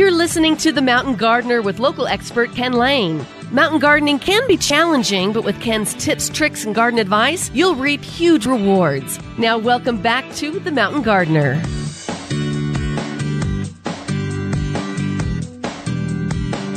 You're listening to The Mountain Gardener with local expert Ken Lain. Mountain gardening can be challenging, but with Ken's tips, tricks, and garden advice, you'll reap huge rewards. Now, welcome back to The Mountain Gardener.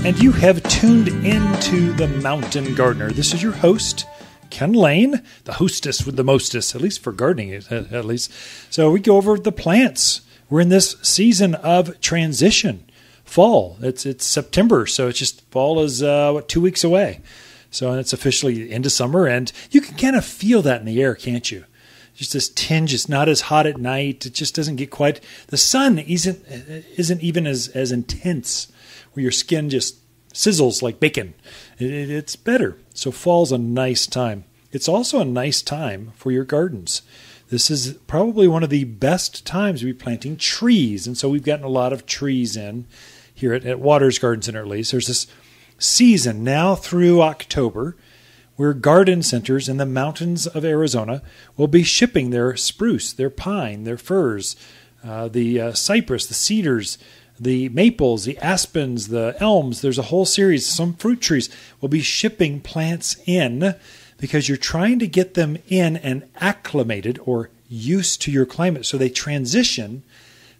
And you have tuned into The Mountain Gardener. This is your host, Ken Lain, the hostess with the mostest, at least for gardening, at least. So we go over the plants. We're in this season of transition fall. It's it's September, so it's just fall is uh, what two weeks away. So it's officially into summer, and you can kind of feel that in the air, can't you? Just this tinge. It's not as hot at night. It just doesn't get quite. The sun isn't isn't even as as intense, where your skin just sizzles like bacon. It, it, it's better. So fall's a nice time. It's also a nice time for your gardens. This is probably one of the best times to be planting trees, and so we've gotten a lot of trees in here at, at Watters Garden Center, at least. There's this season now through October where garden centers in the mountains of Arizona will be shipping their spruce, their pine, their firs, uh, the uh, cypress, the cedars, the maples, the aspens, the elms. There's a whole series. Some fruit trees will be shipping plants in because you're trying to get them in and acclimated or used to your climate so they transition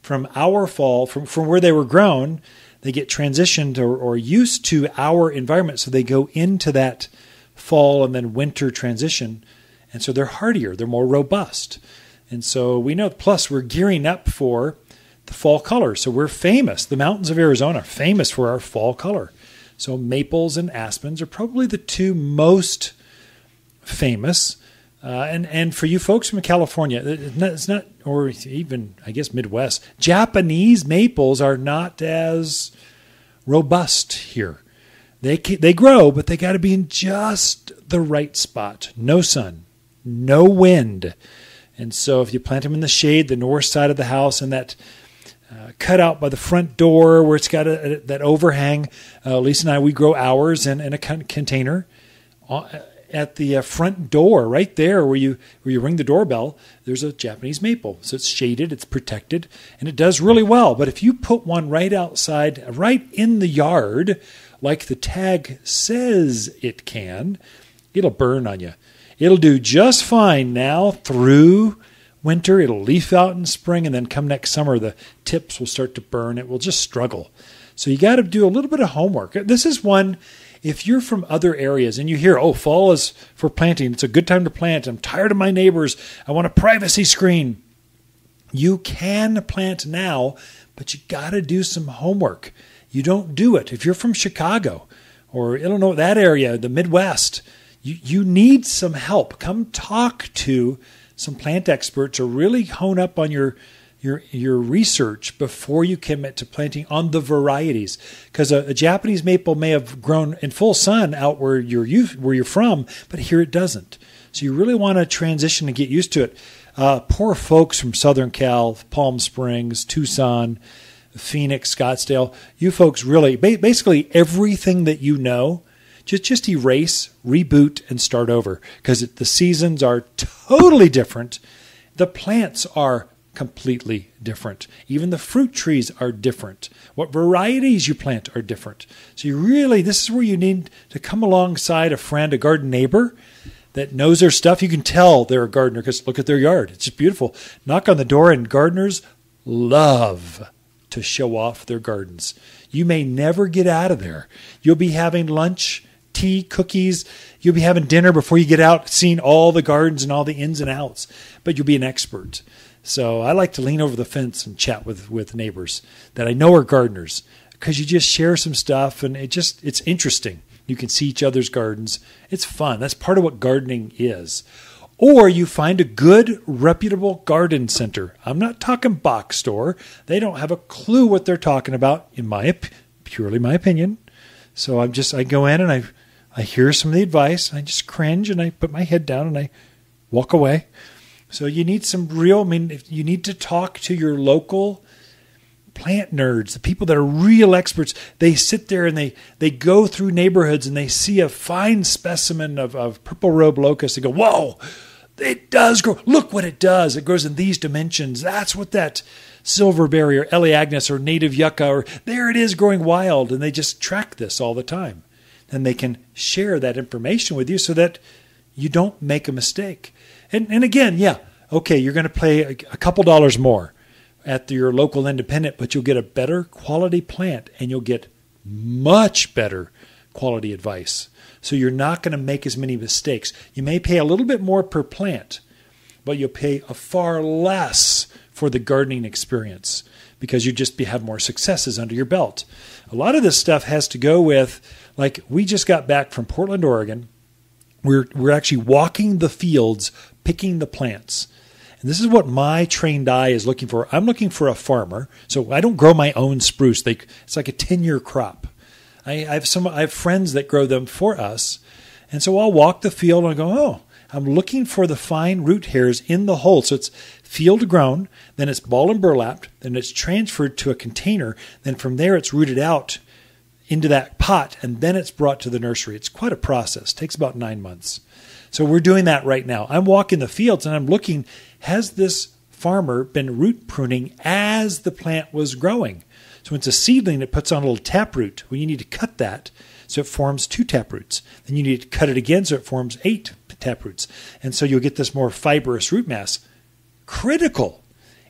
from our fall, from, from where they were grown they get transitioned or, or used to our environment. So they go into that fall and then winter transition. And so they're hardier, they're more robust. And so we know, plus, we're gearing up for the fall color. So we're famous. The mountains of Arizona are famous for our fall color. So maples and aspens are probably the two most famous. Uh, and and for you folks from California, it's not, or even I guess Midwest, Japanese maples are not as robust here. They they grow, but they got to be in just the right spot. No sun, no wind, and so if you plant them in the shade, the north side of the house, and that uh, cut out by the front door where it's got a, a, that overhang. Uh, Lisa and I we grow ours in, in a con- container. At the uh, front door, right there where you where you ring the doorbell, there's a Japanese maple. So it's shaded, it's protected, and it does really well. But if you put one right outside, right in the yard, like the tag says it can, it'll burn on you. It'll do just fine now through winter. It'll leaf out in spring, and then come next summer, the tips will start to burn. It will just struggle. So you got to do a little bit of homework. This is one if you're from other areas and you hear, oh, fall is for planting, it's a good time to plant, I'm tired of my neighbors, I want a privacy screen, you can plant now, but you got to do some homework. You don't do it. If you're from Chicago or Illinois, that area, the Midwest, you, you need some help. Come talk to some plant experts or really hone up on your your your research before you commit to planting on the varieties because a, a, Japanese maple may have grown in full sun out where you're where you're from, but here it doesn't. So you really want to transition and get used to it. Uh, poor folks from Southern Cal, Palm Springs, Tucson, Phoenix, Scottsdale, you folks really basically everything that you know. Just, just erase, reboot, and start over because the seasons are totally different. The plants are completely different. Even the fruit trees are different. What varieties you plant are different. So you really, this is where you need to come alongside a friend, a garden neighbor that knows their stuff. You can tell they're a gardener because look at their yard. It's just beautiful. Knock on the door, and gardeners love to show off their gardens. You may never get out of there. You'll be having lunch, tea, cookies. You'll be having dinner before you get out, seeing all the gardens and all the ins and outs, but you'll be an expert. So I like to lean over the fence and chat with with neighbors that I know are gardeners because you just share some stuff and it just it's interesting. You can see each other's gardens. It's fun. That's part of what gardening is. Or you find a good, reputable garden center. I'm not talking box store. They don't have a clue what they're talking about, in my purely my opinion. So I'm just I go in and I I hear some of the advice. I just cringe and I put my head down and I walk away. So you need some real, I mean, you need to talk to your local plant nerds, the people that are real experts. They sit there and they, they go through neighborhoods and they see a fine specimen of, of purple robe locust and go, whoa, It does grow. Look what it does. It grows in these dimensions. That's what that silverberry or elaeagnus or native yucca or there it is growing wild. And they just track this all the time. And they can share that information with you so that you don't make a mistake. And, and again, yeah, okay, you're going to pay a, a couple dollars more at your local independent, but you'll get a better quality plant and you'll get much better quality advice. So you're not going to make as many mistakes. You may pay a little bit more per plant, but you'll pay a far less for the gardening experience because you just have more successes under your belt. A lot of this stuff has to go with like we just got back from Portland, Oregon. We're we're actually walking the fields, picking the plants. And this is what my trained eye is looking for. I'm looking for a farmer. So I don't grow my own spruce. They, it's like a 10 year crop. I, I, have some, I have friends that grow them for us. And so I'll walk the field and I go, oh, I'm looking for the fine root hairs in the hole. So it's field grown, then it's ball and burlapped, then it's transferred to a container. Then from there, it's rooted out into that pot, and then it's brought to the nursery. It's quite a process, it takes about nine months. So we're doing that right now. I'm walking the fields and I'm looking has this farmer been root pruning as the plant was growing? So when it's a seedling, it puts on a little taproot. Well, you need to cut that so it forms two taproots. Then you need to cut it again so it forms eight taproots. And so you'll get this more fibrous root mass. Critical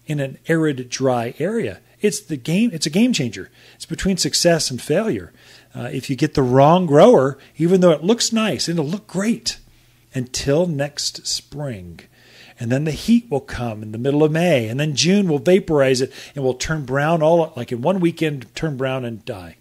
in an arid, dry area. It's the game. It's a game changer. It's between success and failure. Uh, if you get the wrong grower, even though it looks nice, it'll look great until next spring. And then the heat will come in the middle of May, and then June will vaporize it and will turn brown all like in one weekend, turn brown and die.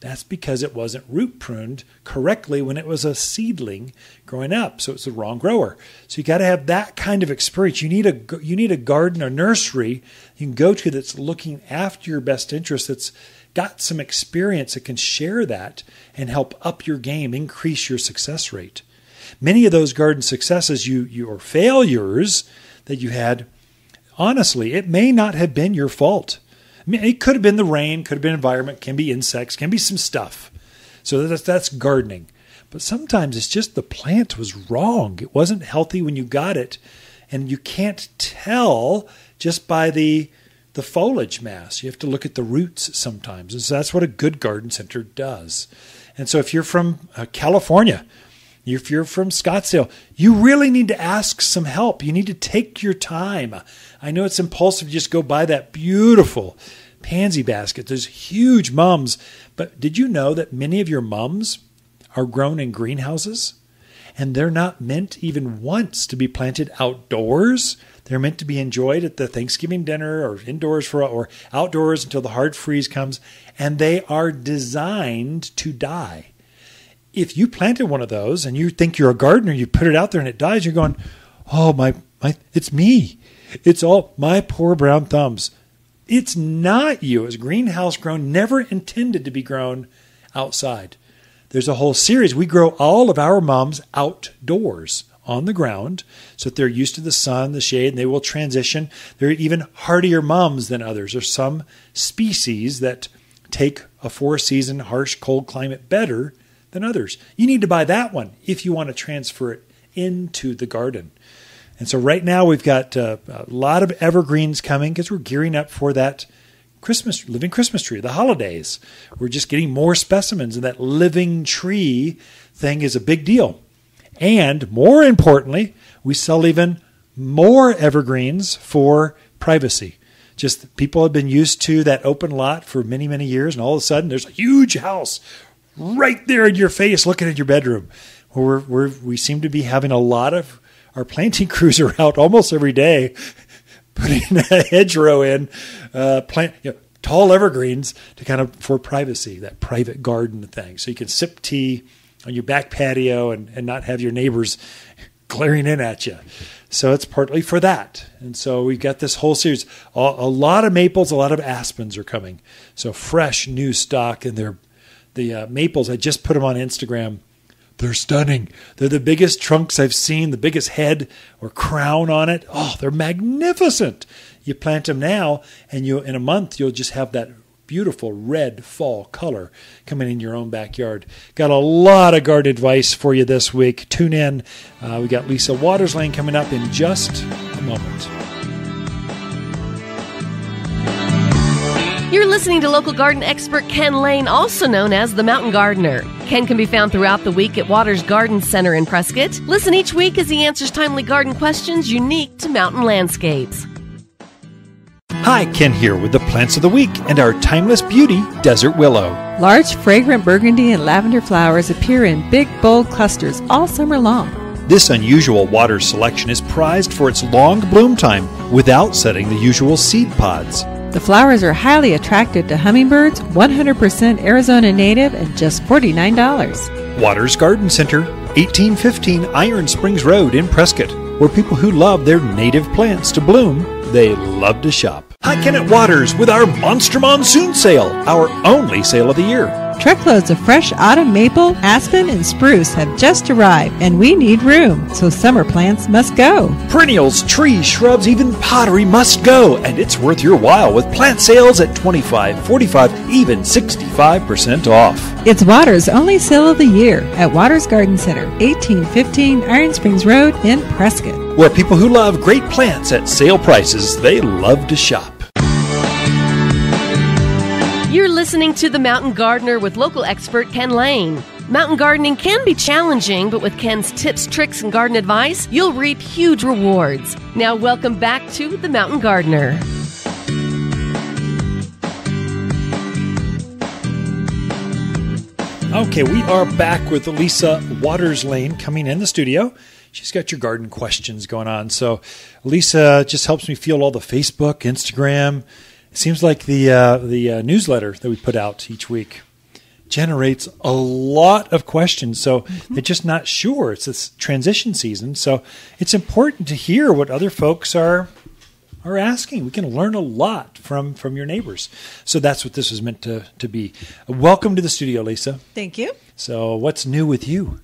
That's because it wasn't root pruned correctly when it was a seedling growing up. So it's the wrong grower. So you got to have that kind of experience. You need a you need a garden or nursery you can go to that's looking after your best interest. That's got some experience that can share that and help up your game, increase your success rate many of those garden successes you your failures that you had honestly it may not have been your fault I mean, it could have been the rain could have been environment can be insects can be some stuff. So that's that's gardening. But sometimes it's just the plant was wrong. It wasn't healthy when you got it. And you can't tell just by the the foliage mass. You have to look at the roots sometimes. And so that's what a good garden center does. And so if you're from uh, california if you're from Scottsdale, you really need to ask some help. You need to take your time. I know it's impulsive to just go buy that beautiful pansy basket. There's huge mums, but did you know that many of your mums are grown in greenhouses? And they're not meant even once to be planted outdoors. They're meant to be enjoyed at the Thanksgiving dinner or indoors for or outdoors until the hard freeze comes. And they are designed to die if you planted one of those and you think you're a gardener, you put it out there and it dies, you're going, oh my my, it's me. It's all my poor brown thumbs. It's not you. It's greenhouse grown, never intended to be grown outside. There's a whole series. We grow all of our mums outdoors on the ground so that they're used to the sun, the shade, and they will transition. They're even hardier mums than others. There's some species that take a four season, harsh, cold climate better than others. You need to buy that one if you want to transfer it into the garden. And so right now we've got uh, a lot of evergreens coming because we're gearing up for that Christmas living Christmas tree, the holidays. We're just getting more specimens, and that living tree thing is a big deal. And more importantly, we sell even more evergreens for privacy. Just people have been used to that open lot for many, many years, and all of a sudden there's a huge house right there in your face looking at your bedroom. We're, we're, we seem to be having a lot of our planting crews are out almost every day putting a hedgerow in, uh, plant you know, tall evergreens to kind of for privacy, that private garden thing. So you can sip tea on your back patio and, and not have your neighbors glaring in at you. So it's partly for that. And so we've got this whole series. A, a lot of maples, a lot of aspens are coming. So fresh new stock, and they're the uh, maples. I just put them on Instagram. They're stunning. They're the biggest trunks I've seen, the biggest head or crown on it. Oh, they're magnificent. You plant them now, and you in a month you'll just have that beautiful red fall color coming in your own backyard. Got a lot of garden advice for you this week. Tune in. Uh, we got Lisa Watters-Lain coming up in just a moment. You're listening to local garden expert Ken Lain, also known as the Mountain Gardener. Ken can be found throughout the week at Watters Garden Center in Prescott. Listen each week as he answers timely garden questions unique to mountain landscapes. Hi, Ken here with the plants of the week and our timeless beauty, desert willow. Large, fragrant burgundy and lavender flowers appear in big, bold clusters all summer long. This unusual water selection is prized for its long bloom time without setting the usual seed pods. The flowers are highly attractive to hummingbirds, 100% Arizona native, and just $49. Watters Garden Center, 1815 Iron Springs Road in Prescott, where people who love their native plants to bloom, they love to shop. Hi, Kenneth Watters with our Monster Monsoon Sale, our only sale of the year. Truckloads of fresh autumn maple, aspen, and spruce have just arrived, and we need room, so summer plants must go. Perennials, trees, shrubs, even pottery must go, and it's worth your while with plant sales at 25, 45, even 65% off. It's Watters' only sale of the year at Watters Garden Center, 1815 Iron Springs Road in Prescott. Where people who love great plants at sale prices, they love to shop. Listening to The Mountain Gardener with local expert Ken Lain. Mountain gardening can be challenging, but with Ken's tips, tricks, and garden advice, you'll reap huge rewards. Now, welcome back to The Mountain Gardener. Okay, we are back with Lisa Watters Lain coming in the studio. She's got your garden questions going on. So, Lisa just helps me feel all the Facebook, Instagram. Seems like the uh, the uh, newsletter that we put out each week generates a lot of questions. So mm-hmm. they're just not sure. It's this transition season, so it's important to hear what other folks are are asking. We can learn a lot from from your neighbors. So that's what this was meant to to be. Welcome to the studio, Lisa. Thank you. So what's new with you?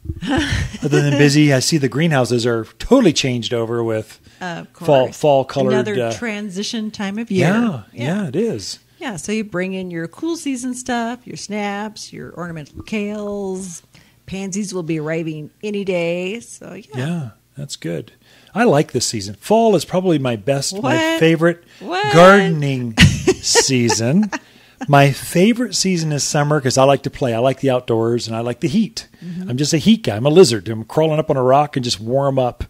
Other than busy, I see the greenhouses are totally changed over with uh, fall fall colored. Another uh, transition time of year. Yeah, yeah, yeah, it is. Yeah, so you bring in your cool season stuff, your snaps, your ornamental kales. Pansies will be arriving any day. So yeah. Yeah, that's good. I like this season. Fall is probably my best, what? my favorite what? gardening season. My favorite season is summer because I like to play. I like the outdoors and I like the heat. Mm-hmm. I'm just a heat guy. I'm a lizard. I'm crawling up on a rock and just warm up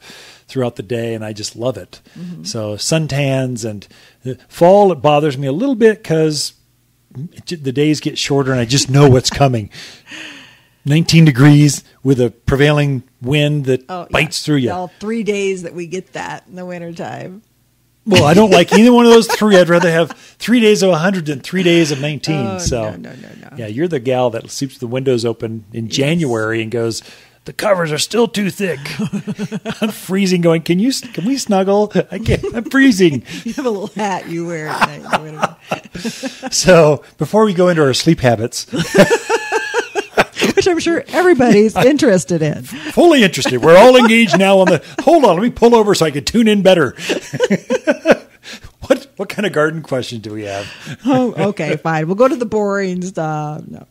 throughout the day, and I just love it. Mm-hmm. So suntans and uh, fall it bothers me a little bit because the days get shorter and I just know what's coming. 19 degrees with a prevailing wind that oh, bites yeah. through you. All three days that we get that in the wintertime. Well, I don't like either one of those three. I'd rather have three days of 100 than three days of 19. Oh, so, no, no, no, no. yeah, you're the gal that sleeps the windows open in yes. January and goes, the covers are still too thick. I'm freezing. Going, can you? Can we snuggle? I can't. I'm freezing. you have a little hat you wear. at night. so before we go into our sleep habits, which I'm sure everybody's interested in. Fully interested. We're all engaged now on the. Hold on, let me pull over so I can tune in better. what what kind of garden question do we have? oh, okay, fine. We'll go to the boring stuff. No.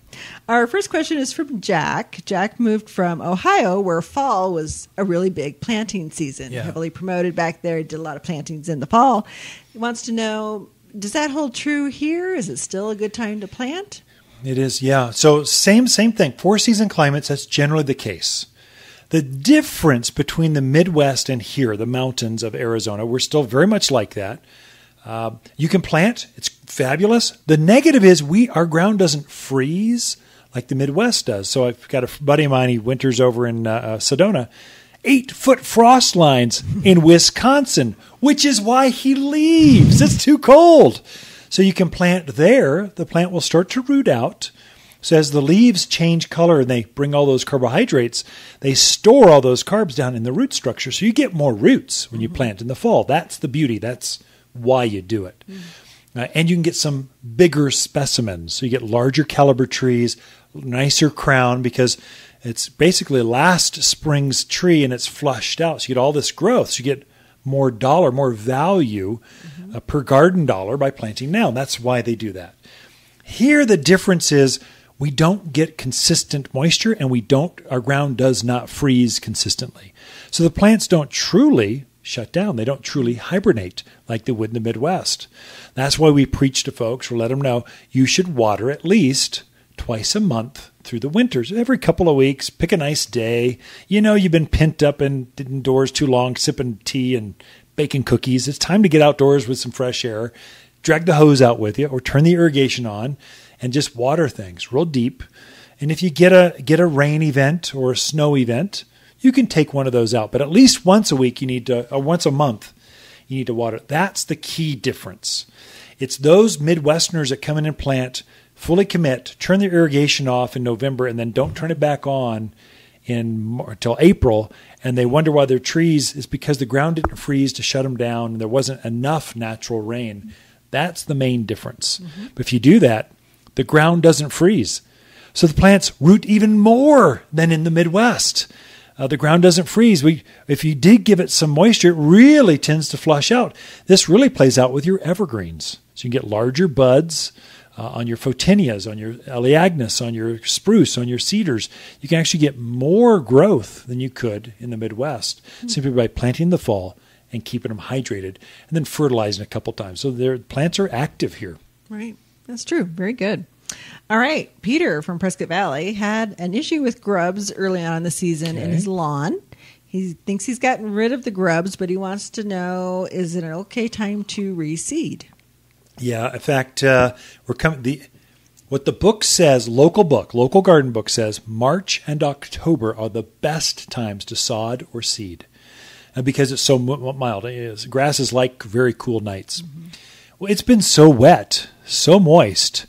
Our first question is from Jack. Jack moved from Ohio, where fall was a really big planting season, yeah. heavily promoted back there. Did a lot of plantings in the fall. He wants to know does that hold true here? Is it still a good time to plant? It is, yeah. So same same thing. Four season climates. That's generally the case. The difference between the Midwest and here, the mountains of Arizona, we're still very much like that. Uh, you can plant; it's fabulous. The negative is we our ground doesn't freeze like the Midwest does. So I've got a buddy of mine. He winters over in uh, uh Sedona. Eight foot frost lines in Wisconsin, which is why he leaves. It's too cold. So you can plant there. The plant will start to root out. So as the leaves change color and they bring all those carbohydrates, they store all those carbs down in the root structure. So you get more roots when you mm-hmm. plant in the fall. That's the beauty. That's why you do it. Mm-hmm. Uh, and you can get some bigger specimens. So you get larger caliber trees, nicer crown because it's basically last spring's tree and it's flushed out. So you get all this growth. So you get more dollar, more value mm-hmm. uh, per garden dollar by planting now. That's why they do that. Here, the difference is we don't get consistent moisture and we don't, our ground does not freeze consistently. So the plants don't truly shut down. They don't truly hibernate like they would in the Midwest. That's why we preach to folks or let them know you should water at least twice a month through the winters. Every couple of weeks, pick a nice day. You know, you've been pent up in, indoors too long, sipping tea and baking cookies. It's time to get outdoors with some fresh air. Drag the hose out with you or turn the irrigation on and just water things real deep. And if you get a get a rain event or a snow event, you can take one of those out. But at least once a week you need to or once a month you need to water. That's the key difference. It's those Midwesterners that come in and plant, fully commit, turn their irrigation off in November, and then don't turn it back on in until April, and they wonder why their trees is because the ground didn't freeze to shut them down, and there wasn't enough natural rain. That's the main difference. Mm-hmm. But if you do that, the ground doesn't freeze. So the plants root even more than in the Midwest. Uh, the ground doesn't freeze. We, if you did give it some moisture, it really tends to flush out. This really plays out with your evergreens. So you can get larger buds uh, on your photinias, on your elaeagnus, on your spruce, on your cedars. You can actually get more growth than you could in the Midwest mm-hmm. simply by planting in the fall and keeping them hydrated and then fertilizing a couple times. So their plants are active here. Right. That's true. Very good. All right. Peter from Prescott Valley had an issue with grubs early on in the season okay. in his lawn. He thinks he's gotten rid of the grubs, but he wants to know is it an okay time to reseed? Yeah, in fact, uh, we're coming. The what the book says, local book, local garden book says, March and October are the best times to sod or seed, uh, because it's so mild. It is. Grasses like very cool nights. Mm-hmm. Well, it's been so wet, so moist.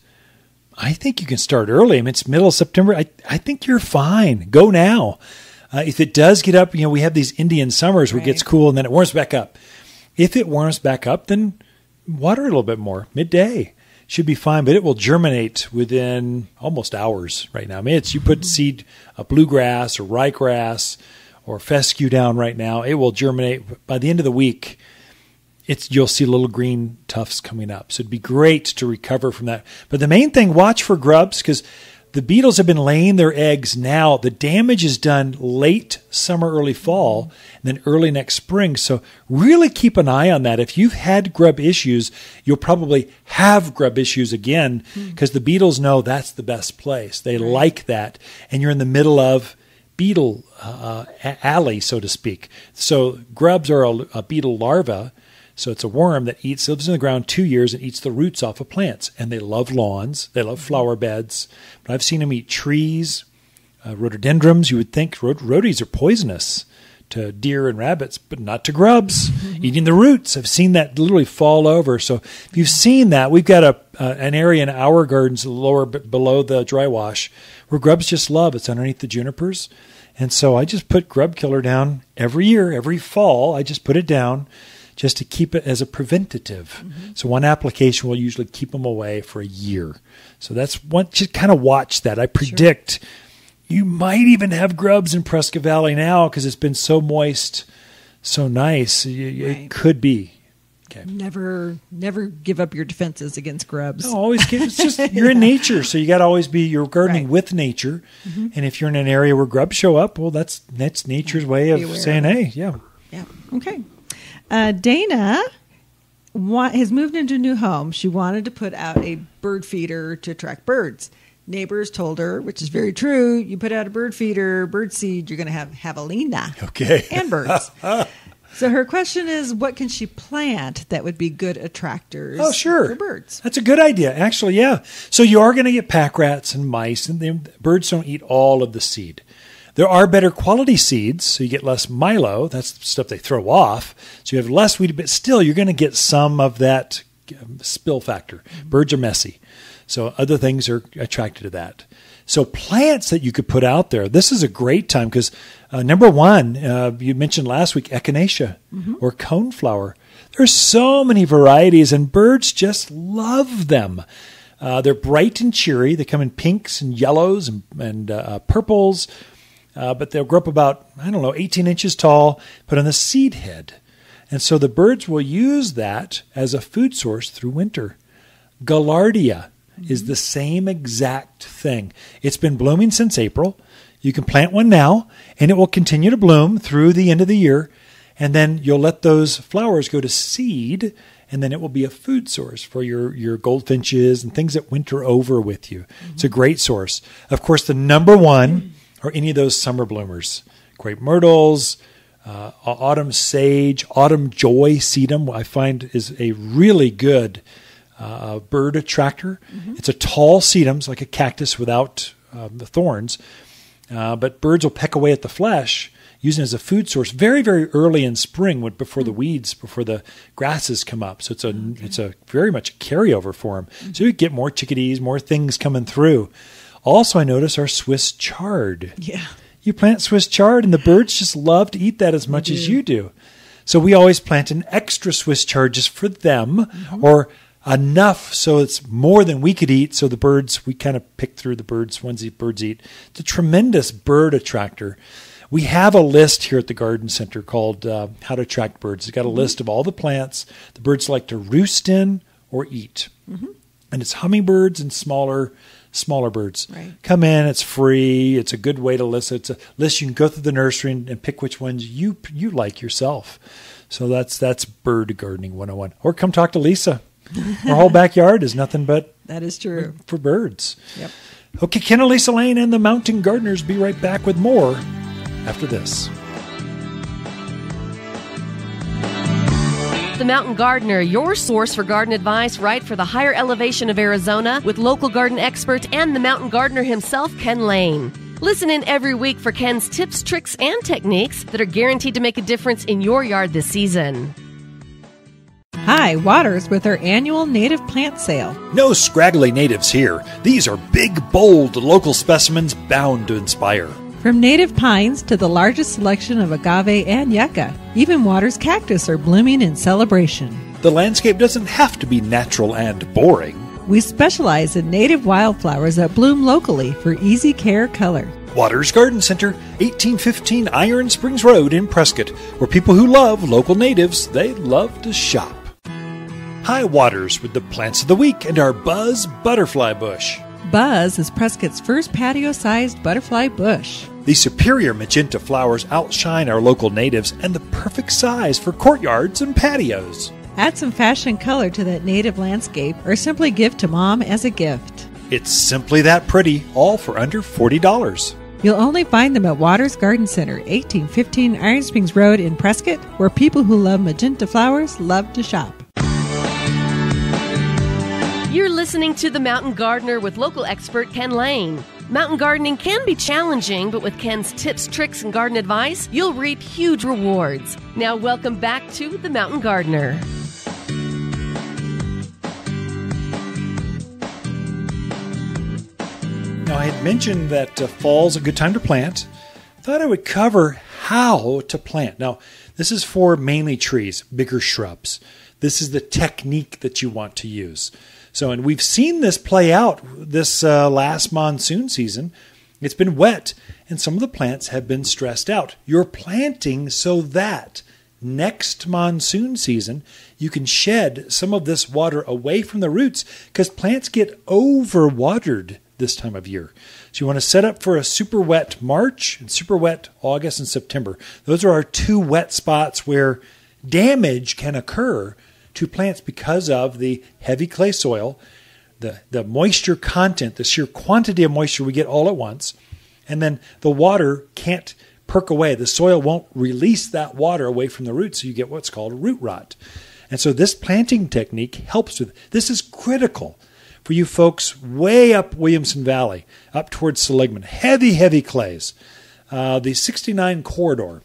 I think you can start early. I mean, it's middle of September. I, I think you're fine. Go now. Uh, if it does get up, you know, we have these Indian summers where right. it gets cool and then it warms back up. If it warms back up, then water a little bit more midday. Should be fine, but it will germinate within almost hours right now. I mean, it's you put mm-hmm. seed, a bluegrass or ryegrass or fescue down right now, it will germinate by the end of the week it's you'll see little green tufts coming up. So it'd be great to recover from that. But the main thing, watch for grubs because the beetles have been laying their eggs now. The damage is done late summer, early fall, and then early next spring. So really keep an eye on that. If you've had grub issues, you'll probably have grub issues again because mm. the beetles know that's the best place. They right. like that, and you're in the middle of beetle uh, alley, so to speak. So grubs are a, a beetle larva so it's a worm that eats, lives in the ground two years and eats the roots off of plants. And they love lawns, they love flower beds. But I've seen them eat trees, uh, rhododendrons. You would think rhod- rhodies are poisonous to deer and rabbits, but not to grubs. Mm-hmm. Eating the roots. I've seen that literally fall over. So if you've seen that, we've got a uh, an area in our gardens lower below the dry wash where grubs just love. It's underneath the junipers. And so I just put grub killer down every year, every fall. I just put it down just to keep it as a preventative. Mm-hmm. So one application will usually keep them away for a year. So that's one. Just kind of watch that. I predict sure. you might even have grubs in Prescott Valley now because it's been so moist, so nice. Right. It could be. Okay. Never, never give up your defenses against grubs. No, always give. It's just you're in nature, so you got to always be. You're gardening right. with nature, mm-hmm. and if you're in an area where grubs show up, well, that's that's nature's way of saying, "Hey, yeah, yeah, okay." Uh, Dana wa- has moved into a new home. She wanted to put out a bird feeder to attract birds. Neighbors told her, which is very true, you put out a bird feeder, bird seed, you're going to have javelina. Okay. And birds. so her question is, what can she plant that would be good attractors oh, sure. for birds? That's a good idea, actually, yeah. So you are going to get pack rats and mice, and the birds don't eat all of the seed. There are better quality seeds, so you get less milo. That's the stuff they throw off. So you have less wheat, but still you're going to get some of that um, spill factor. Birds are messy. So other things are attracted to that. So plants that you could put out there, this is a great time because uh, number one, uh, you mentioned last week echinacea mm-hmm. or coneflower. There's so many varieties, and birds just love them. Uh, they're bright and cheery. They come in pinks and yellows and, and uh, uh, purples uh, but they'll grow up about, I don't know, 18 inches tall, put on the seed head. And so the birds will use that as a food source through winter. Gaillardia. is the same exact thing. It's been blooming since April. You can plant one now, and it will continue to bloom through the end of the year. And then you'll let those flowers go to seed, and then it will be a food source for your, your goldfinches and things that winter over with you. Mm-hmm. It's a great source. Of course, the number one are any of those summer bloomers crepe myrtles, uh, autumn sage, autumn joy sedum, I find is a really good uh, bird attractor. Mm-hmm. It's a tall sedum, it's like a cactus without uh, the thorns, uh, but birds will peck away at the flesh using it as a food source very very early in spring when, before mm-hmm. the weeds before the grasses come up so it's a okay. it's a very much a carryover for them mm-hmm. so you get more chickadees more things coming through also i notice our swiss chard yeah you plant Swiss chard, and the birds just love to eat that as much as you do. So we always plant an extra Swiss chard just for them, mm-hmm. or enough so it's more than we could eat. So the birds, we kind of pick through the birds, ones that birds eat. It's a tremendous bird attractor. We have a list here at the garden center called uh, How to Attract Birds. It's got a mm-hmm. list of all the plants the birds like to roost in or eat. Mm-hmm. And it's hummingbirds and smaller smaller birds. Right. Come in, it's free. It's a good way to list. It's a list you can go through the nursery and, and pick which ones you you like yourself. So that's that's bird gardening 101. Or come talk to Lisa. Our whole backyard is nothing but that is true for birds. Yep. Okay, Ken and Lisa Lain and the Mountain Gardeners be right back with more after this. The Mountain Gardener, your source for garden advice right for the higher elevation of Arizona with local garden expert and the Mountain Gardener himself, Ken Lain. Listen in every week for Ken's tips, tricks, and techniques that are guaranteed to make a difference in your yard this season. Hi, Watters with our annual native plant sale. No scraggly natives here. These are big, bold, local specimens bound to inspire. From native pines to the largest selection of agave and yucca, even Watters cactus are blooming in celebration. The landscape doesn't have to be natural and boring. We specialize in native wildflowers that bloom locally for easy care color. Watters Garden Center, 1815 Iron Springs Road in Prescott, where people who love local natives, they love to shop. Hi Watters with the plants of the week and our Buzz Butterfly Bush. Buzz is Prescott's first patio sized butterfly bush. The superior magenta flowers outshine our local natives and the perfect size for courtyards and patios. Add some fashion color to that native landscape or simply give to mom as a gift. It's simply that pretty, all for under $40. You'll only find them at Watters Garden Center, 1815 Iron Springs Road in Prescott, where people who love magenta flowers love to shop. You're listening to The Mountain Gardener with local expert Ken Lain. Mountain gardening can be challenging, but with Ken's tips, tricks, and garden advice, you'll reap huge rewards. Now, welcome back to The Mountain Gardener. Now, I had mentioned that uh, fall's a good time to plant. I thought I would cover how to plant. Now, this is for mainly trees, bigger shrubs. This is the technique that you want to use. So, and we've seen this play out this uh, last monsoon season. It's been wet, and some of the plants have been stressed out. You're planting so that next monsoon season you can shed some of this water away from the roots because plants get overwatered this time of year. So you want to set up for a super wet March and super wet August and September. Those are our two wet spots where damage can occur to plants because of the heavy clay soil, the, the moisture content, the sheer quantity of moisture we get all at once, and then the water can't perk away. The soil won't release that water away from the roots, so you get what's called root rot. And so this planting technique helps with this is critical for you folks way up Williamson Valley, up towards Seligman. Heavy, heavy clays. Uh, the 69 corridor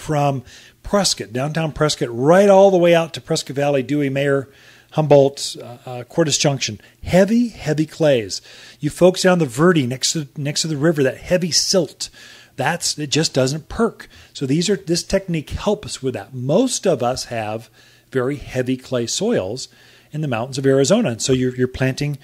from Prescott, downtown Prescott, right all the way out to Prescott Valley, Dewey, Mayer, Humboldt, uh, uh, Junction. Heavy, heavy clays. You folks down the Verde next to next to the river, that heavy silt. That's it. Just doesn't perk. So these are this technique helps with that. Most of us have very heavy clay soils in the mountains of Arizona, and so you're, you're planting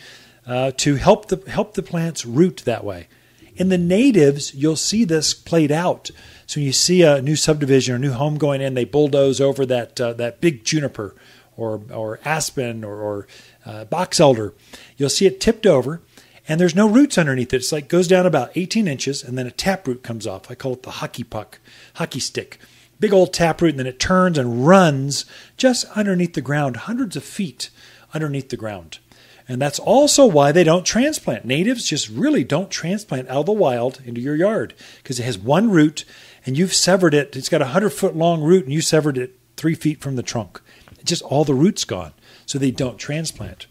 uh, to help the help the plants root that way. In the natives, you'll see this played out. So when you see a new subdivision or new home going in, they bulldoze over that uh, that big juniper or or aspen or, or uh, box elder. You'll see it tipped over, and there's no roots underneath it. It's like goes down about 18 inches, and then a taproot comes off. I call it the hockey puck, hockey stick. Big old taproot, and then it turns and runs just underneath the ground, hundreds of feet underneath the ground. And that's also why they don't transplant. Natives just really don't transplant out of the wild into your yard because it has one root and you've severed it. It's got a 100 foot long root and you severed it three feet from the trunk. Just all the roots gone. So they don't transplant.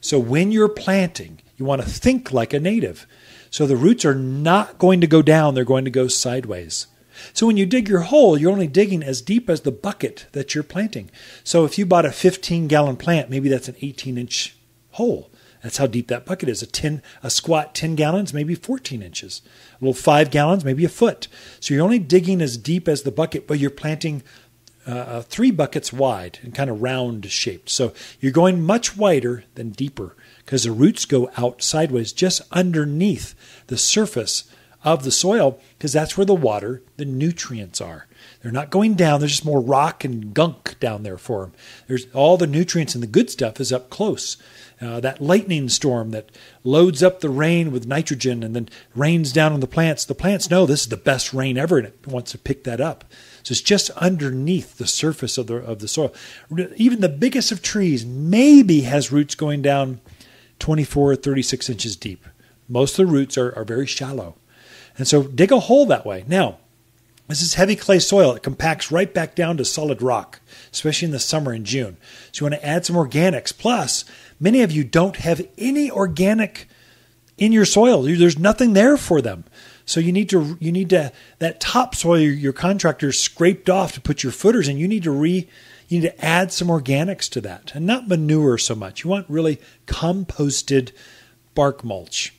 So when you're planting, you want to think like a native. So the roots are not going to go down, they're going to go sideways. So when you dig your hole, you're only digging as deep as the bucket that you're planting. So if you bought a 15 gallon plant, maybe that's an 18 inch hole. That's how deep that bucket is. A 10, a squat 10 gallons, maybe 14 inches. A little five gallons, maybe a foot. So you're only digging as deep as the bucket, but you're planting uh, uh three buckets wide and kind of round shaped. So you're going much wider than deeper because the roots go out sideways just underneath the surface of the soil because that's where the water, the nutrients are. They're not going down. There's just more rock and gunk down there for them. There's all the nutrients and the good stuff is up close. Uh, that lightning storm that loads up the rain with nitrogen and then rains down on the plants. The plants know this is the best rain ever, and it wants to pick that up. So it's just underneath the surface of the of the soil. Even the biggest of trees maybe has roots going down 24 or 36 inches deep. Most of the roots are, are very shallow. And so dig a hole that way. Now, this is heavy clay soil. It compacts right back down to solid rock, especially in the summer in June. So you want to add some organics. Plus, many of you don't have any organic in your soil. There's nothing there for them. So you need to you need to that topsoil your, contractor scraped off to put your footers in. You need to re you need to add some organics to that, and not manure so much. You want really composted bark mulch.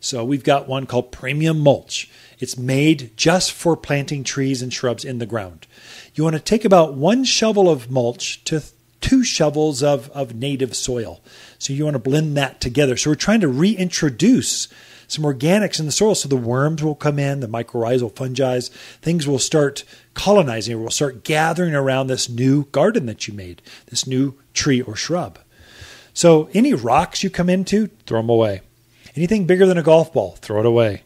So we've got one called Premium Mulch. It's made just for planting trees and shrubs in the ground. You want to take about one shovel of mulch to two shovels of, of native soil. So you want to blend that together. So we're trying to reintroduce some organics in the soil so the worms will come in, the mycorrhizal fungi, things will start colonizing, will start gathering around this new garden that you made, this new tree or shrub. So any rocks you come into, throw them away. Anything bigger than a golf ball, throw it away.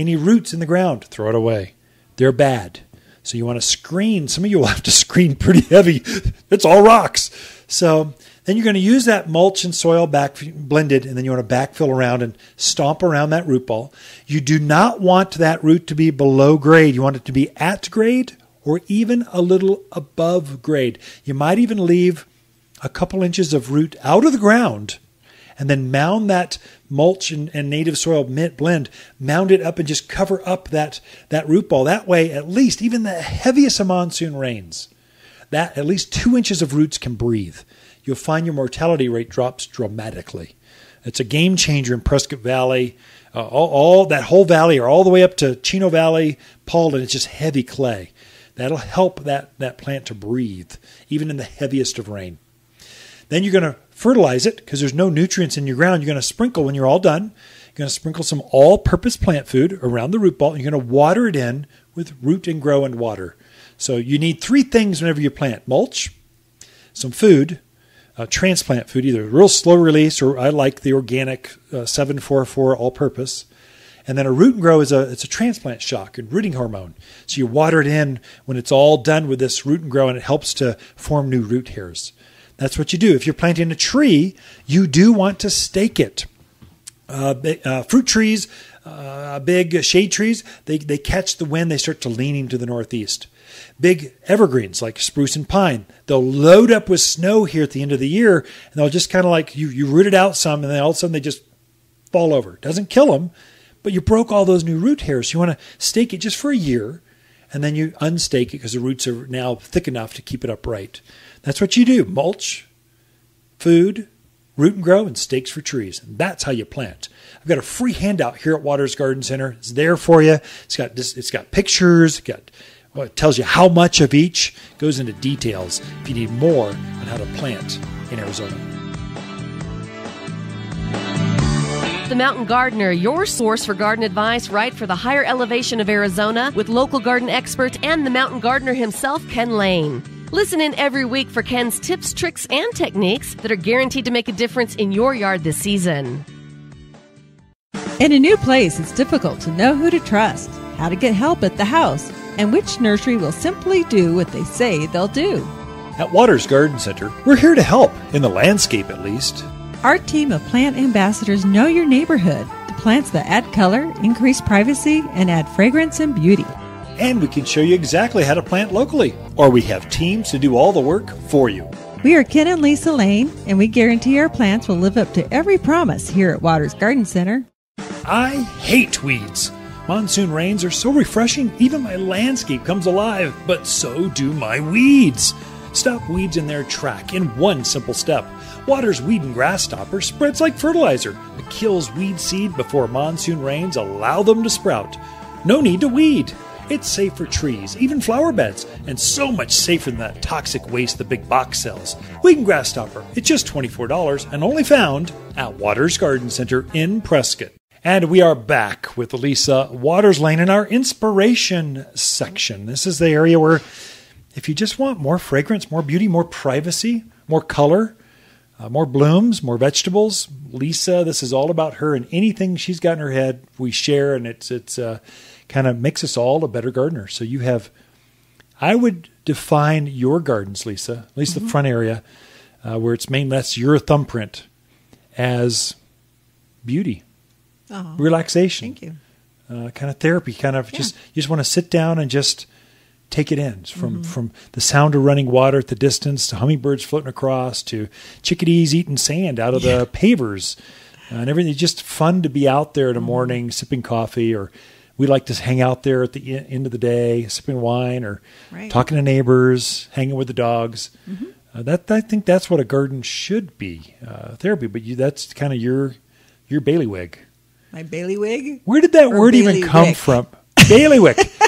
Any roots in the ground, throw it away. They're bad. So you want to screen. Some of you will have to screen pretty heavy. It's all rocks. So then you're going to use that mulch and soil back blended, and then you want to backfill around and stomp around that root ball. You do not want that root to be below grade. You want it to be at grade or even a little above grade. You might even leave a couple inches of root out of the ground and then mound that mulch and, and native soil blend, mound it up and just cover up that, that root ball. That way, at least, even the heaviest of monsoon rains, that at least two inches of roots can breathe. You'll find your mortality rate drops dramatically. It's a game changer in Prescott Valley. Uh, all, all, that whole valley, or all the way up to Chino Valley, Paulden, it's just heavy clay. That'll help that, that plant to breathe, even in the heaviest of rain. Then you're going to fertilize it because there's no nutrients in your ground. You're going to sprinkle when you're all done. You're going to sprinkle some all purpose plant food around the root ball. And you're going to water it in with root and grow and water. So you need three things whenever you plant mulch, some food, uh, transplant food, either real slow release or I like the organic uh, 744 all purpose. And then a root and grow is a it's a transplant shock and rooting hormone. So you water it in when it's all done with this root and grow, and it helps to form new root hairs. That's what you do. If you're planting a tree, you do want to stake it. Uh, uh, fruit trees, uh, big shade trees, they, they catch the wind, they start to leaning to the northeast. Big evergreens like spruce and pine, they'll load up with snow here at the end of the year, and they'll just kind of like you, you root it out some, and then all of a sudden they just fall over. Doesn't kill them, but you broke all those new root hairs. You want to stake it just for a year, and then you unstake it because the roots are now thick enough to keep it upright. That's what you do mulch, food, root and grow, and stakes for trees. And that's how you plant. I've got a free handout here at Watters Garden Center. It's there for you. It's got this, it's got pictures, it's got well, it tells you how much of each, goes into details if you need more on how to plant in Arizona. The Mountain Gardener, your source for garden advice right for the higher elevation of Arizona with local garden expert and the mountain gardener himself, Ken Lain. Listen in every week for Ken's tips, tricks, and techniques that are guaranteed to make a difference in your yard this season. In a new place, it's difficult to know who to trust, how to get help at the house, and which nursery will simply do what they say they'll do. At Watters Garden Center, we're here to help, in the landscape at least. Our team of plant ambassadors know your neighborhood, the plants that add color, increase privacy, and add fragrance and beauty. And we can show you exactly how to plant locally, or we have teams to do all the work for you. We are Ken and Lisa Lain, and we guarantee our plants will live up to every promise here at Watters Garden Center. I hate weeds. Monsoon rains are so refreshing, even my landscape comes alive, but so do my weeds. Stop weeds in their track in one simple step. Watters weed and grass stopper spreads like fertilizer. It kills weed seed before monsoon rains allow them to sprout. No need to weed. It's safe for trees, even flower beds, and so much safer than that toxic waste the big box sells. Weed and Grass Stopper, it's just $24 and only found at Watters Garden Center in Prescott. And we are back with Lisa Watters Lain in our inspiration section. This is the area where, if you just want more fragrance, more beauty, more privacy, more color, uh, more blooms, more vegetables. Lisa, this is all about her and anything she's got in her head. We share, and it's it's uh, kind of makes us all a better gardener. So you have, I would define your gardens, Lisa, at least Mm-hmm. the front area, uh, where it's main that's your thumbprint, as beauty, Oh, relaxation, thank you. uh, kind of therapy, kind of just you just want to sit down and just take it in from Mm-hmm. from the sound of running water at the distance to hummingbirds floating across to chickadees eating sand out of the pavers uh, and everything. It's just fun to be out there in Mm-hmm. the morning sipping coffee or. We like to hang out there at the end of the day, sipping wine or Right. Mm-hmm. talking to neighbors, hanging with the dogs. Uh, that I think that's what a garden should be, uh, therapy. But you, that's kind of your your bailiwick. My bailiwick? Where did that Or word even come from? Bailiwick.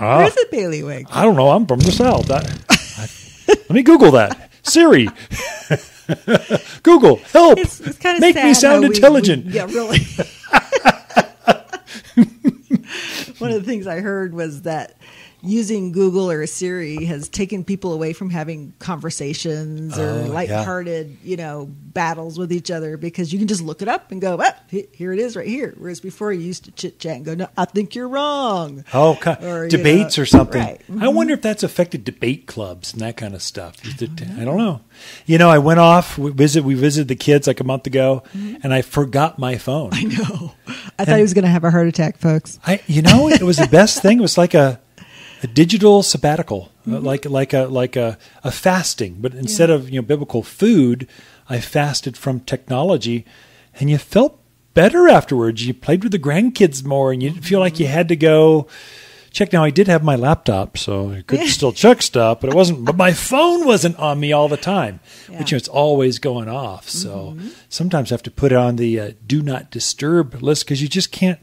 Ah, Where's the bailiwick? I don't know. I'm from the south. That, I- let me Google that. Siri. Google, help. It's, it's kind of Make me sound intelligent. yeah, really. One of the things I heard was that using Google or Siri has taken people away from having conversations or Oh, yeah. you know, battles with each other because you can just look it up and go, ah, he- here it is right here. Whereas before you used to chit chat and go, no, I think you're wrong. Oh, Or, you debates know, or something. right. Mm-hmm. I wonder if that's affected debate clubs and that kind of stuff. Is it- I don't know. You know, I went off. We visit. We visited the kids like a month ago, and I forgot my phone. Mm-hmm. I know. I thought he was going to have a heart attack, folks. I, you know, it was the best thing. It was like a, a digital sabbatical, uh, like like a like a, a fasting, but instead of you know biblical food, I fasted from technology, and you felt better afterwards. You played with the grandkids more, and you didn't feel like you had to go check. Now I did have my laptop, so I could still check stuff, but it wasn't. But my phone wasn't on me all the time, which you know, it's always going off. So sometimes I have to put it on the uh, do not disturb list because you just can't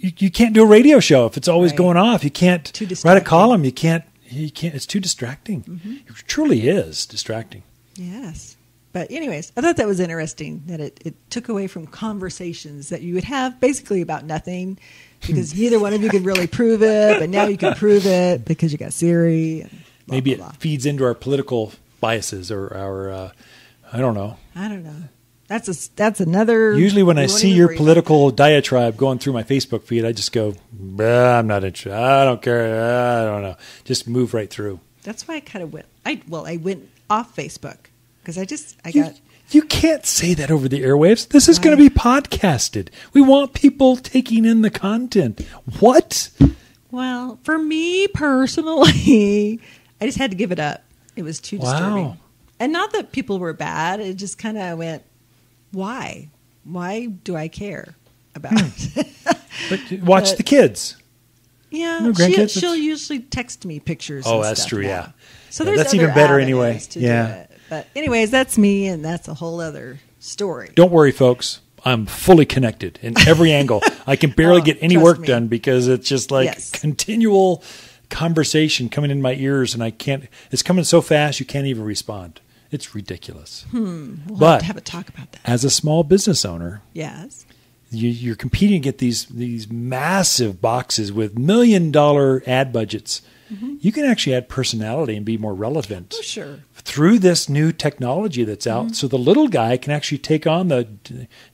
you, you- can't do a radio show if it's always Right. going off. You can't write a column. You can't. You can't. It's too distracting. It truly is distracting. Yes. But anyways, I thought that was interesting that it, it took away from conversations that you would have basically about nothing because neither one of you could really prove it, but now you can prove it because you got Siri. And blah, Maybe blah, it feeds into our political biases or our. Uh, I don't know. I don't know. That's a that's another. Usually, when I see your about political diatribe going through my Facebook feed, I just go, "I'm not interested. I don't care. I don't know." Just move right through. That's why I kind of went. I well, I went off Facebook because I just I You, got you can't say that over the airwaves. This is going to be podcasted. We want people taking in the content. What? well for me personally, I just had to give it up. It was too Wow. disturbing, and not that people were bad. It just kind of went, why? Why do I care about hmm. it? But watch But- the kids. yeah, No, she, she'll usually text me pictures. Oh, that's true, now. yeah. So Yeah, there's that's even better anyway. to Yeah. But anyways, that's me, and that's a whole other story. Don't worry, folks. I'm fully connected in every angle. I can barely Oh, get any work me. done because it's just like Yes. continual conversation coming in my ears, and I can't. It's coming so fast you can't even respond. It's ridiculous. Hmm, we'll but- have to have a talk about that. As a small business owner, Yes. you, you're competing to get these these massive boxes with million dollar ad budgets, mm-hmm. you can actually add personality and be more relevant Oh, sure. through this new technology that's out. Mm-hmm. So the little guy can actually take on the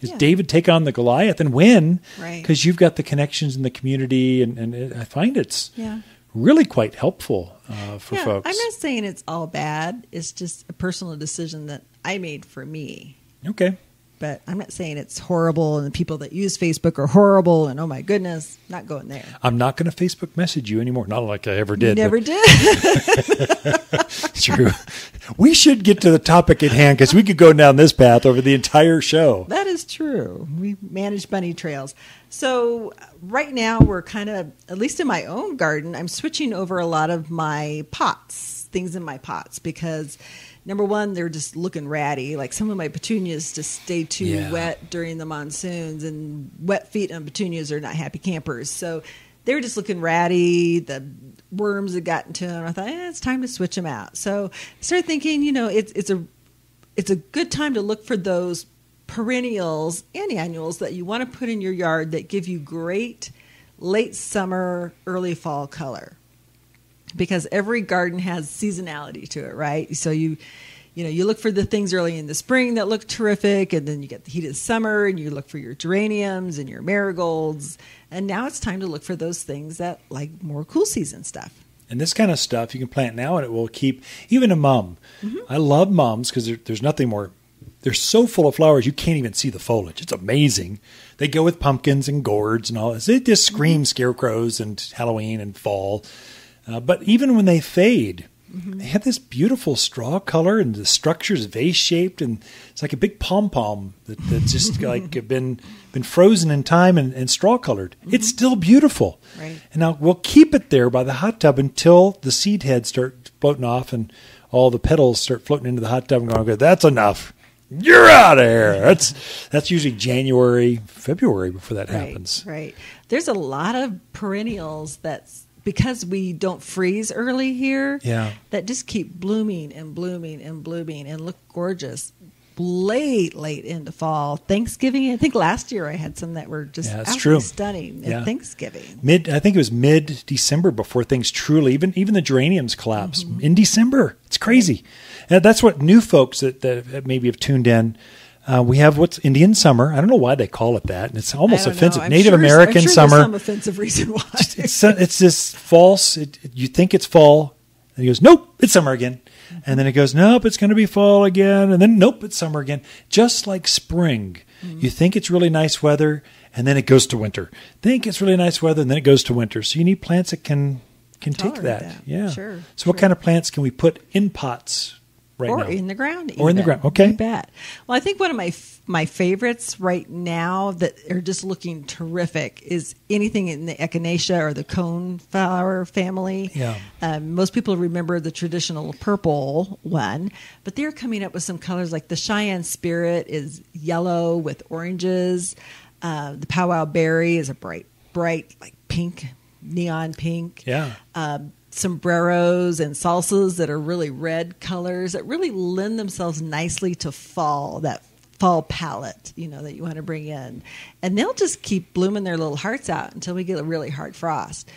is Yeah. David take on the Goliath and win Right. because you've got the connections in the community, and, and it, I find it's Yeah. really quite helpful uh, uh, for yeah, folks. I'm not saying it's all bad. It's just a personal decision that I made for me. okay. But I'm not saying it's horrible and the people that use Facebook are horrible and oh my goodness, not going there. I'm not going to Facebook message you anymore. Not like I ever You did. never but did. true. we should get to the topic at hand because we could go down this path over the entire show. That is true. We manage bunny trails. So right now we're kind of, at least in my own garden, I'm switching over a lot of my pots, things in my pots, because number one, they're just looking ratty. Like some of my petunias just stay too Yeah. wet during the monsoons, and wet feet on petunias are not happy campers. So they were just looking ratty. The worms had gotten to them. I thought, eh, it's time to switch them out. So I started thinking, you know, it's it's a it's a good time to look for those perennials and annuals that you want to put in your yard that give you great late summer, early fall color. Because every garden has seasonality to it, right? So you you know, you look for the things early in the spring that look terrific, and then you get the heat of summer, and you look for your geraniums and your marigolds. And now it's time to look for those things that like more cool season stuff. And this kind of stuff you can plant now and it will keep even a mum. Mm-hmm. I love mums because there, there's nothing more. They're so full of flowers you can't even see the foliage. It's amazing. They go with pumpkins and gourds and all this. They just scream mm-hmm. scarecrows and Halloween and fall. Uh, but even when they fade, they have this beautiful straw color and the structure is vase shaped and it's like a big pom pom that, that's just like been been frozen in time and, and straw colored. It's still beautiful. Right. And now we'll keep it there by the hot tub until the seed heads start floating off and all the petals start floating into the hot tub and going, okay, that's enough. You're out of here. That's that's usually January, February before that happens. Right, right. There's a lot of perennials that's because we don't freeze early here. Yeah. That just keep blooming and blooming and blooming and look gorgeous late, late into fall. Thanksgiving. I think last year I had some that were just Yeah, that's absolutely true. stunning Yeah. at Thanksgiving. Mid, I think it was mid December before things truly, even even the geraniums collapsed mm-hmm. in December. It's crazy, and that's what new folks that, that maybe have tuned in. Uh, we have what's Indian summer. I don't know why they call it that. and It's almost offensive. Native sure- American sure summer. Some offensive reason why. it's it's this false. It, you think it's fall, and he goes, "Nope, it's summer again." And then it goes, "Nope, it's going to be fall again." And then, "Nope, it's summer again." Just like spring, you think it's really nice weather, and then it goes to winter. Think it's really nice weather, and then it goes to winter. So you need plants that can can take that. that. Yeah. Sure, So what kind of plants can we put in pots right or now? in the ground, Or in the ground, okay. You bet. Well, I think one of my f- my favorites right now that are just looking terrific is anything in the echinacea or the cone flower family. Yeah. Um, most people remember the traditional purple one, but they're coming up with some colors like the Cheyenne Spirit is yellow with oranges. Uh, the powwow berry is a bright, bright like pink, neon pink yeah. um, sombreros and salsas that are really red colors that really lend themselves nicely to fall that fall palette you know that you want to bring in. And they'll just keep blooming their little hearts out until we get a really hard frost.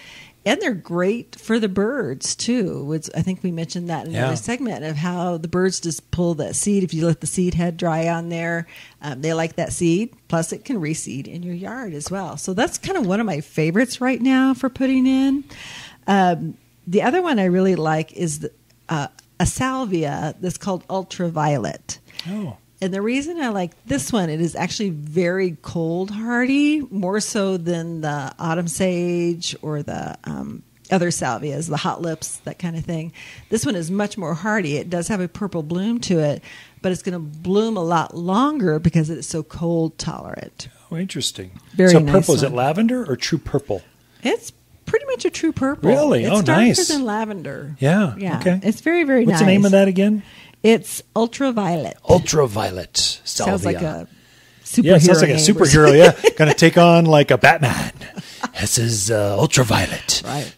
And they're great for the birds too which i think we mentioned that in Yeah. another segment of how the birds just pull that seed. If you let the seed head dry on there um, they like that seed. Plus it can reseed in your yard as well. So that's kind of one of my favorites right now for putting in. Um, the other one I really like is the, uh, a salvia that's called ultraviolet. Oh. And the reason I like this one, it is actually very cold hardy, more so than the autumn sage or the um, other salvias, the hot lips, that kind of thing. This one is much more hardy. It does have a purple bloom to it, but it's going to bloom a lot longer because it is so cold tolerant. Oh, interesting. Very so nice purple is it lavender or true purple? It's pretty much a true purple. Really? Oh no. It's Oh, darker nice. than lavender. Yeah. Yeah. Okay. It's very, very What's nice. the name of that again? It's ultraviolet. Ultraviolet. Salvia. Sounds like a superhero. Yeah, it sounds like a name or superhero. Yeah, going to take on like a Batman. This is uh, ultraviolet. Right.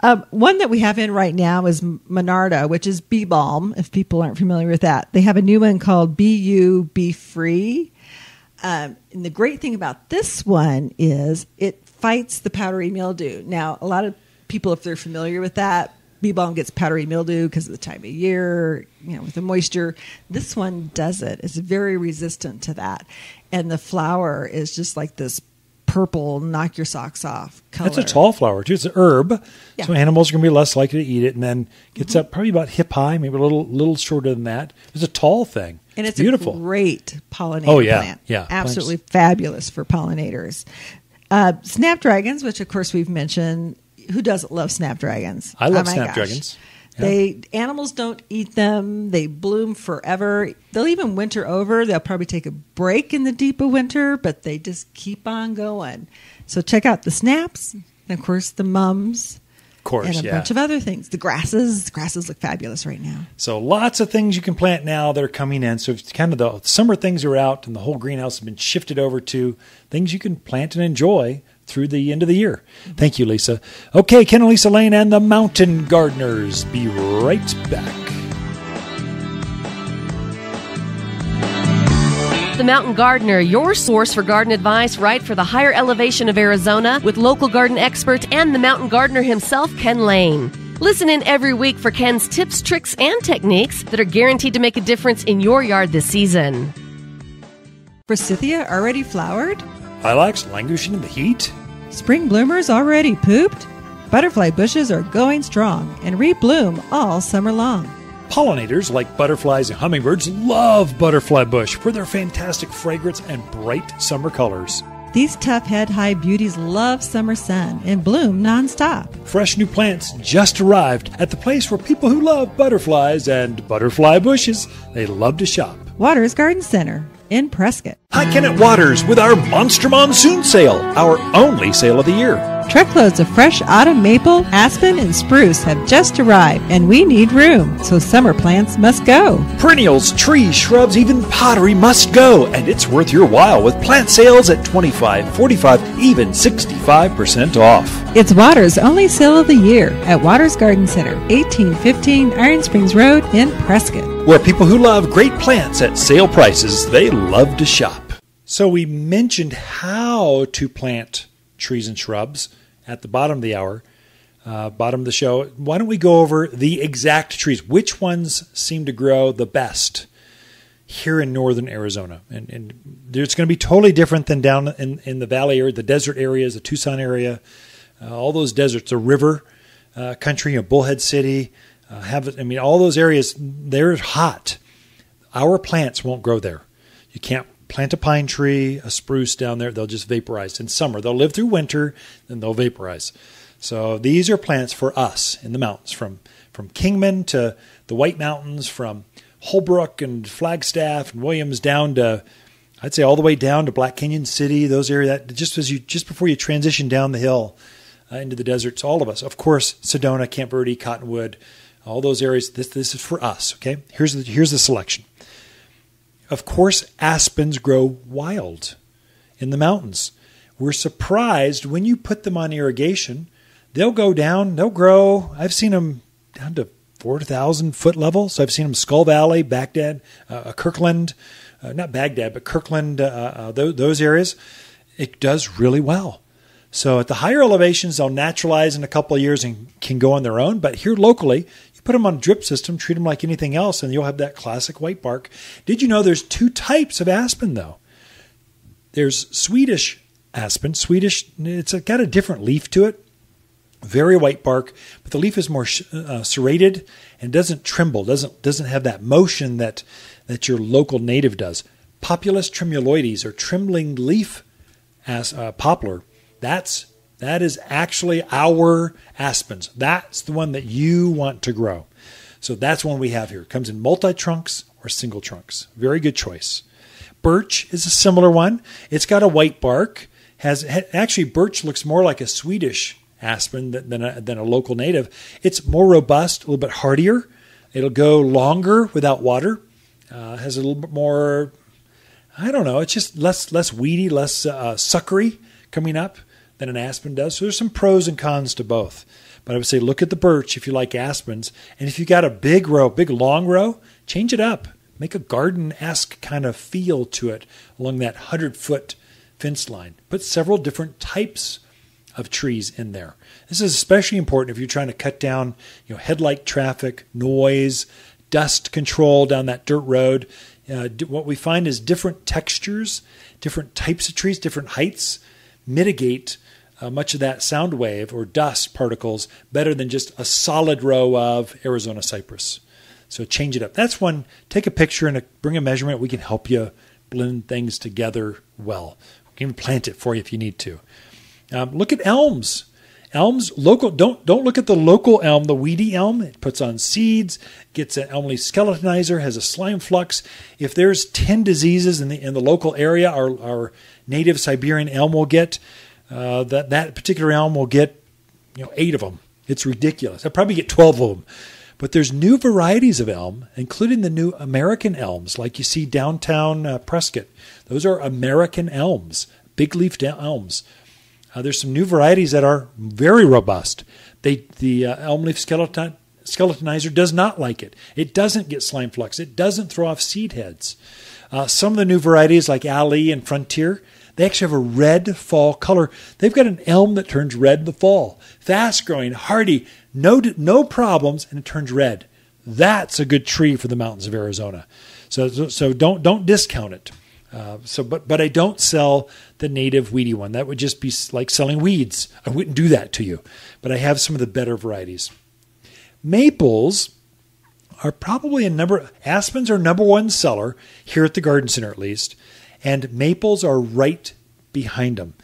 Um, one that we have in right now is Monarda, which is bee balm. If people aren't familiar with that, they have a new one called Bee-You Bee-Free. Um, and the great thing about this one is it fights the powdery mildew. Now, a lot of people, if they're familiar with that, bee balm gets powdery mildew because of the time of year, you know, with the moisture. This one does it. It's very resistant to that. And the flower is just like this purple, knock your socks off color. That's a tall flower too. It's an herb, Yeah. so animals are going to be less likely to eat it. And then gets up probably about hip high, maybe a little little shorter than that. It's a tall thing. And it's beautiful. a great pollinator Oh, yeah. plant. Yeah. Absolutely fabulous for pollinators. Uh, snapdragons, which of course we've mentioned. Who doesn't love snapdragons? I love Oh snapdragons. Yeah. They animals don't eat them. They bloom forever. They'll even winter over. They'll probably take a break in the deep of winter, but they just keep on going. So check out the snaps, and of course the mums, course, and a yeah. bunch of other things. The grasses. The grasses look fabulous right now. So lots of things you can plant now that are coming in. So it's kind of the summer things are out, and the whole greenhouse has been shifted over to things you can plant and enjoy through the end of the year. Thank you, Lisa. Okay, Ken and Lisa Lain and the Mountain Gardeners. Be right back. The Mountain Gardener, your source for garden advice right for the higher elevation of Arizona with local garden expert and the mountain gardener himself, Ken Lain. Listen in every week for Ken's tips, tricks, and techniques that are guaranteed to make a difference in your yard this season. Forsythia already flowered. Lilacs languishing in the heat. Spring bloomers already pooped? Butterfly bushes are going strong and rebloom all summer long. Pollinators like butterflies and hummingbirds love butterfly bush for their fantastic fragrance and bright summer colors. These tough head high beauties love summer sun and bloom nonstop. Fresh new plants just arrived at the place where people who love butterflies and butterfly bushes, they love to shop. Watters Garden Center in Prescott. Hi, Kenneth Watters with our Monster Monsoon Sale, our only sale of the year. Truckloads of fresh autumn maple, aspen, and spruce have just arrived, and we need room, so summer plants must go. Perennials, trees, shrubs, even pottery must go, and it's worth your while with plant sales at 25, 45, even 65% off. It's Watters' only sale of the year at Watters Garden Center, 1815 Iron Springs Road in Prescott. Where people who love great plants at sale prices, they love to shop. So we mentioned how to plant trees and shrubs at the bottom of the hour, uh, bottom of the show. Why don't we go over the exact trees? Which ones seem to grow the best here in northern Arizona? And, and it's going to be totally different than down in, in the valley area, the desert areas, the Tucson area, uh, all those deserts, the river uh, country, know, Bullhead City. Uh, have I mean all those areas? They're hot. Our plants won't grow there. You can't plant a pine tree, a spruce down there. They'll just vaporize in summer. They'll live through winter, then they'll vaporize. So these are plants for us in the mountains, from from Kingman to the White Mountains, from Holbrook and Flagstaff and Williams down to I'd say all the way down to Black Canyon City, those areas that just as you just before you transition down the hill uh, into the deserts, all of us. Of course, Sedona, Camp Verde, Cottonwood, all those areas. This this is for us. Okay, here's the here's the selection. Of course, aspens grow wild in the mountains. We're surprised when you put them on irrigation. They'll go down. They'll grow. I've seen them down to four thousand foot level. So I've seen them Skull Valley, Bagdad, uh, Kirkland, uh, not Bagdad, but Kirkland. Uh, uh, those, those areas. It does really well. So at the higher elevations, they'll naturalize in a couple of years and can go on their own. But here locally, put them on a drip system, treat them like anything else, and you'll have that classic white bark. Did you know there's two types of aspen though? There's Swedish aspen. Swedish, it's got a different leaf to it, very white bark, but the leaf is more uh, serrated and doesn't tremble, doesn't doesn't have that motion that that your local native does. Populus tremuloides or trembling leaf as uh, poplar. That's that is actually our aspens. That's the one that you want to grow. So that's one we have here. It comes in multi trunks or single trunks. Very good choice. Birch is a similar one. It's got a white bark. Has actually birch looks more like a Swedish aspen than, than, a, than a local native. It's more robust, a little bit hardier. It'll go longer without water. Uh, has a little bit more. I don't know. It's just less less weedy, less uh, suckery coming up than an aspen does. So there's some pros and cons to both. But I would say look at the birch if you like aspens. And if you got a big row, big long row, change it up. Make a garden esque kind of feel to it along that 100 foot fence line. Put several different types of trees in there. This is especially important if you're trying to cut down, you know, headlight traffic, noise, dust control down that dirt road. Uh, what we find is different textures, different types of trees, different heights mitigate uh, much of that sound wave or dust particles better than just a solid row of Arizona cypress. So change it up. That's one. Take a picture and a, bring a measurement. We can help you blend things together well. We can plant it for you if you need to. Um, look at elms. Elms local don't don't look at the local elm, the weedy elm. It puts on seeds, gets an elm leaf skeletonizer, has a slime flux. If there's ten diseases in the in the local area, our our native Siberian elm will get uh, that that particular elm will get you know eight of them. It's ridiculous. I probably get twelve of them. But there's new varieties of elm, including the new American elms, like you see downtown uh, Prescott. Those are American elms, big leafed elms. Uh, there's some new varieties that are very robust. They, the uh, elm leaf skeleton, skeletonizer does not like it. It doesn't get slime flux. It doesn't throw off seed heads. Uh, some of the new varieties, like Alley and Frontier, they actually have a red fall color. They've got an elm that turns red in the fall. Fast growing, hardy, no, no problems, and it turns red. That's a good tree for the mountains of Arizona. So, so, so don't don't discount it. Uh, so, but but I don't sell the native weedy one. That would just be like selling weeds. I wouldn't do that to you. But I have some of the better varieties. Maples are probably a number. Aspens are number one seller here at the garden center, at least, and maples are right behind them.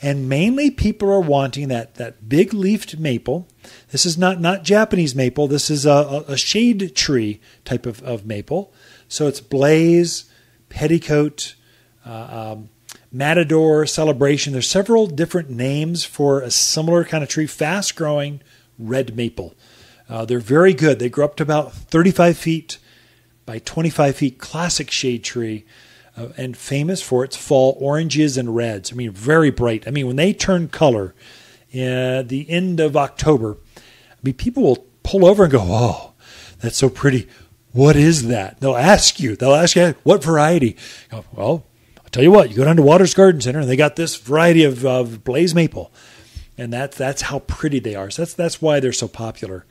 And mainly, people are wanting that that big leafed maple. This is not not Japanese maple. This is a, a shade tree type of, of maple. So it's blaze, petticoat, um, matador, celebration. There's several different names for a similar kind of tree, fast growing red maple. Uh, they're very good. They grow up to about 35 feet by 25 feet, classic shade tree, uh, and famous for its fall oranges and reds. I mean, very bright. I mean, when they turn color at the end of October, I mean, people will pull over and go, "Oh, that's so pretty." What is that? They'll ask you. They'll ask you what variety. Go, well, I'll tell you what. You go down to Watters Garden Center, and they got this variety of, of blaze maple, and that's that's how pretty they are. So that's that's why they're so popular.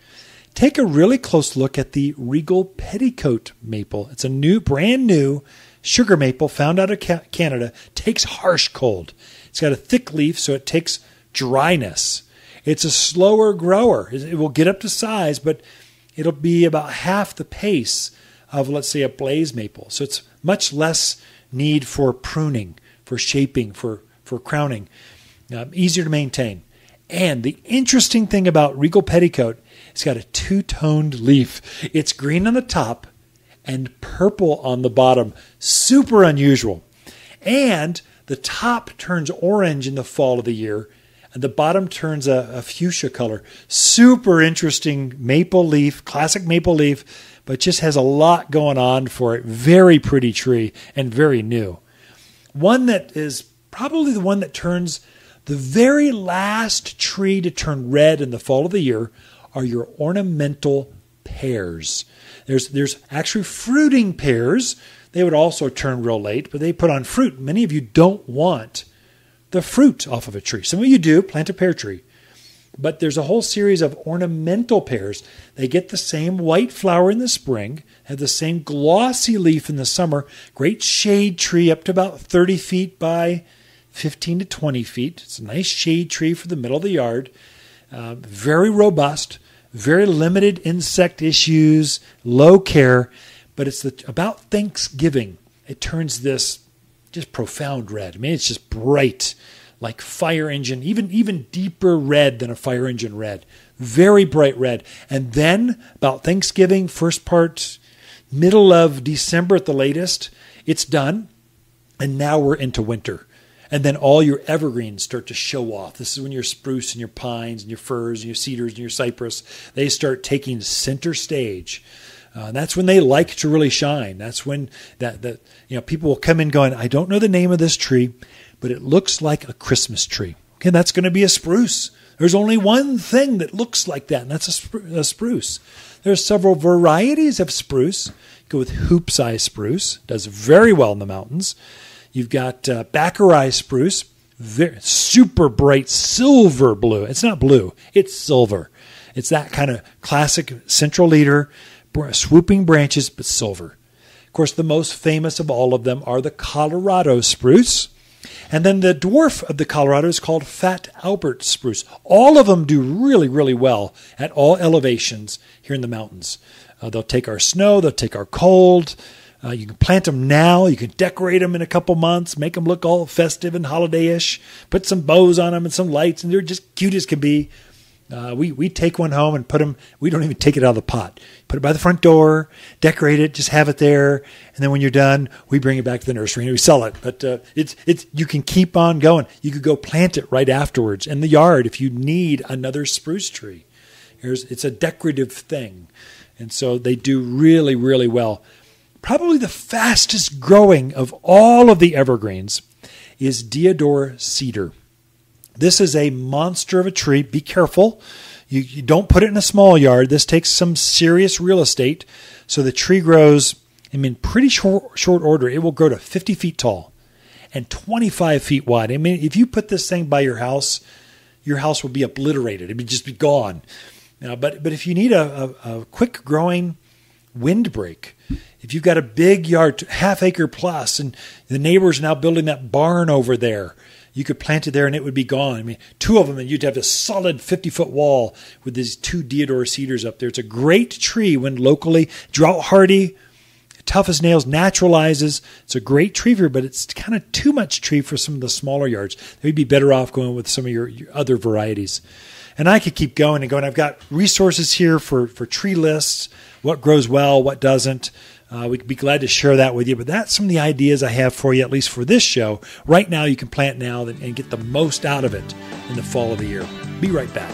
Take a really close look at the Regal Petticoat maple. It's a new, brand new sugar maple found out of Canada. Takes harsh cold. It's got a thick leaf, so it takes dryness. It's a slower grower. It will get up to size, but it'll be about half the pace of, let's say, a blaze maple. So it's much less need for pruning, for shaping, for, for crowning. Um, easier to maintain. And the interesting thing about Regal Petticoat it's got a two toned leaf. It's green on the top and purple on the bottom. Super unusual. And the top turns orange in the fall of the year, and the bottom turns a, a, fuchsia color. Super interesting maple leaf, classic maple leaf, but just has a lot going on for it. Very pretty tree and very new. One that is probably the one that turns the very last tree to turn red in the fall of the year are your ornamental pears. There's there's actually fruiting pears. They would also turn real late, but they put on fruit. Many of you don't want the fruit off of a tree. Some of you do, plant a pear tree. But there's a whole series of ornamental pears. They get the same white flower in the spring, have the same glossy leaf in the summer, great shade tree up to about 30 feet by 15 to 20 feet. It's a nice shade tree for the middle of the yard. Uh, very robust very limited insect issues, low care, but it's the, about Thanksgiving. It turns this just profound red. I mean, it's just bright, like fire engine, even even deeper red than a fire engine red. Very bright red. And then about Thanksgiving, first part, middle of December at the latest, it's done. And now we're into winter and then all your evergreens start to show off. This is when your spruce and your pines and your firs and your cedars and your cypress they start taking center stage. Uh, that's when they like to really shine. That's when that that you know people will come in going, I don't know the name of this tree, but it looks like a Christmas tree. Okay, that's going to be a spruce. There's only one thing that looks like that, and that's a, a spruce. There's several varieties of spruce. Go with Hoopsii spruce, does very well in the mountains. You've got uh, Baccarat spruce, very, super bright silver blue. It's not blue, it's silver. It's that kind of classic central leader, swooping branches, but silver. Of course, the most famous of all of them are the Colorado spruce. And then the dwarf of the Colorado is called Fat Albert spruce. All of them do really, really well at all elevations here in the mountains. Uh, they'll take our snow, they'll take our cold. Uh, you can plant them now. You can decorate them in a couple months, make them look all festive and holiday-ish. Put some bows on them and some lights, and they're just cute as can be. Uh, we we take one home and put them. We don't even take it out of the pot. Put it by the front door, decorate it, just have it there, and then when you're done, we bring it back to the nursery and we sell it. But uh, it's it's you can keep on going. You could go plant it right afterwards in the yard if you need another spruce tree. Here's it's a decorative thing, and so they do really really well. Probably the fastest growing of all of the evergreens is deodar cedar. This is a monster of a tree. Be careful. You, you, don't put it in a small yard. This takes some serious real estate. So the tree grows, I mean, pretty short, short order. It will grow to 50 feet tall and 25 feet wide. I mean, if you put this thing by your house, your house will be obliterated. It would just be gone. Now, but, but if you need a, a, a quick growing windbreak, if you've got a big yard, half acre plus, and the neighbor's now building that barn over there, you could plant it there and it would be gone. I mean, two of them, and you'd have a solid 50 foot wall with these two deodar cedars up there. It's a great tree when locally drought hardy, tough as nails, naturalizes. It's a great tree for, but it's kind of too much tree for some of the smaller yards. They'd be better off going with some of your, your other varieties. And I could keep going and going. I've got resources here for, for tree lists, what grows well, what doesn't. Uh, we'd be glad to share that with you. But that's some of the ideas I have for you, at least for this show. Right now, you can plant now and get the most out of it in the fall of the year. Be right back.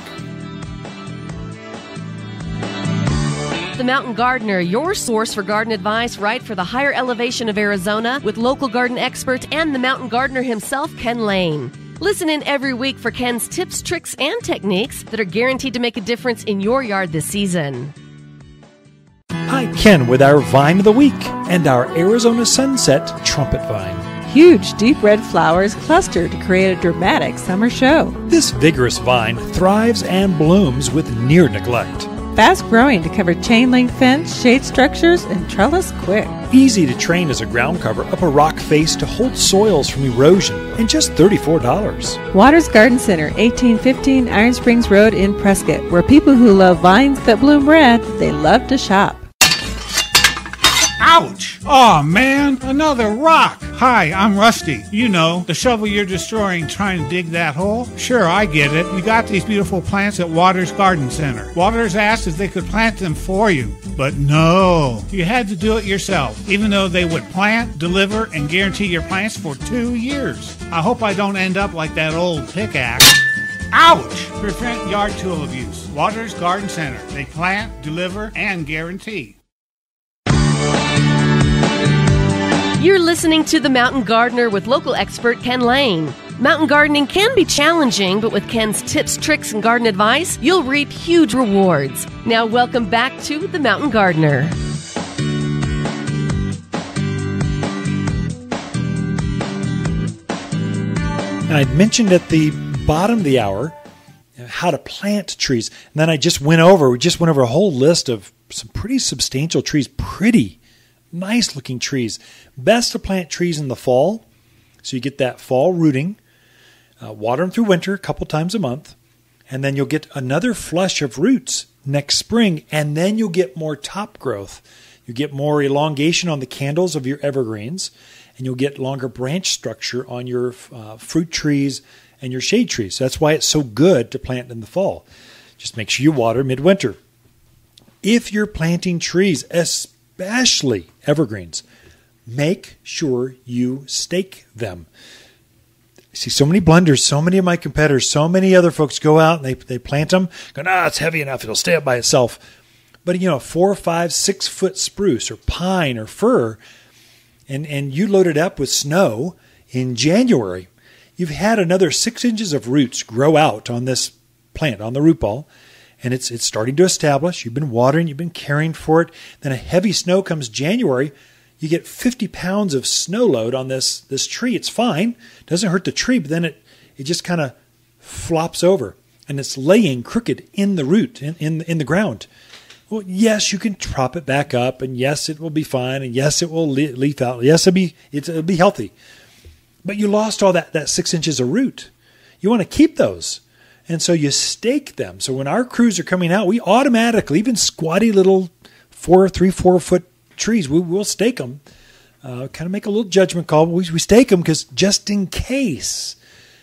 The Mountain Gardener, your source for garden advice right for the higher elevation of Arizona with local garden expert and the Mountain Gardener himself, Ken Lain. Listen in every week for Ken's tips, tricks, and techniques that are guaranteed to make a difference in your yard this season. Hi, Ken, with our Vine of the Week and our Arizona Sunset Trumpet Vine. Huge, deep red flowers cluster to create a dramatic summer show. This vigorous vine thrives and blooms with near neglect. Fast growing to cover chain link fence, shade structures, and trellis quick. Easy to train as a ground cover up a rock face to hold soils from erosion, and just $34. Watters Garden Center, 1815 Iron Springs Road in Prescott, where people who love vines that bloom red, they love to shop. Ouch! oh, man, another rock. Hi, I'm Rusty. You know, the shovel you're destroying trying to dig that hole? Sure, I get it. You got these beautiful plants at Watters Garden Center. Watters asked if they could plant them for you. But no, you had to do it yourself, even though they would plant, deliver, and guarantee your plants for two years. I hope I don't end up like that old pickaxe. Ouch! Prevent yard tool abuse. Watters Garden Center. They plant, deliver, and guarantee. You're listening to The Mountain Gardener with local expert Ken Lain. Mountain gardening can be challenging, but with Ken's tips, tricks, and garden advice, you'll reap huge rewards. Now, welcome back to The Mountain Gardener. I mentioned at the bottom of the hour how to plant trees. And then I just went over, we just went over a whole list of some pretty substantial trees, pretty nice looking trees. Best to plant trees in the fall, so you get that fall rooting. Uh, water them through winter a couple times a month, and then you'll get another flush of roots next spring, and then you'll get more top growth. You get more elongation on the candles of your evergreens, and you'll get longer branch structure on your uh, fruit trees and your shade trees. So that's why it's so good to plant in the fall. Just make sure you water midwinter. If you're planting trees, especially especially evergreens, make sure you stake them. I see so many blunders, so many of my competitors, so many other folks go out and they, they plant them, go, ah, it's heavy enough, it'll stay up by itself. But you know, four, five, six foot spruce or pine or fir, and, and you load it up with snow in January, you've had another six inches of roots grow out on this plant, on the root ball and it's it's starting to establish. You've been watering, you've been caring for it. Then a heavy snow comes January. You get 50 pounds of snow load on this this tree. It's fine, doesn't hurt the tree, but then it it just kind of flops over and it's laying crooked in the root, in, in, in the ground. Well, yes, you can prop it back up, and yes, it will be fine, and yes, it will leaf out. Yes, it'll be it'll be healthy, but you lost all that that six inches of root. You want to keep those, and so you stake them. So when our crews are coming out, we automatically, even squatty little four, three, four foot trees, we will stake them. Uh, kind of make a little judgment call. We, we stake them because just in case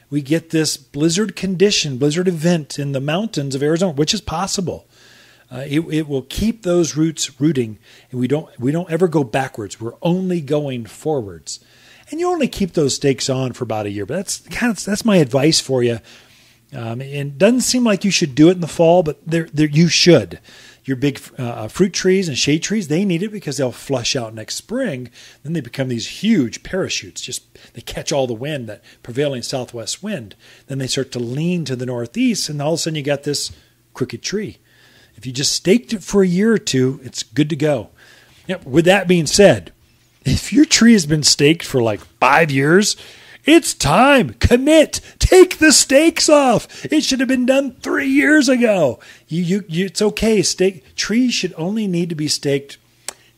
we get this blizzard condition, blizzard event in the mountains of Arizona, which is possible. Uh, it, it will keep those roots rooting, and we don't we don't ever go backwards. We're only going forwards, and you only keep those stakes on for about a year. But that's kind of that's my advice for you. Um, and it doesn't seem like you should do it in the fall, but there there you should your big uh, uh, fruit trees and shade trees, they need it because they'll flush out next spring. Then they become these huge parachutes. Just they catch all the wind, that prevailing southwest wind. Then they start to lean to the northeast, and all of a sudden you got this crooked tree. If you just staked it for a year or two, it's good to go. Yep. With that being said, if your tree has been staked for like five years, it's time. Commit. Take the stakes off. It should have been done three years ago. You, you, you, it's okay. Stake trees should only need to be staked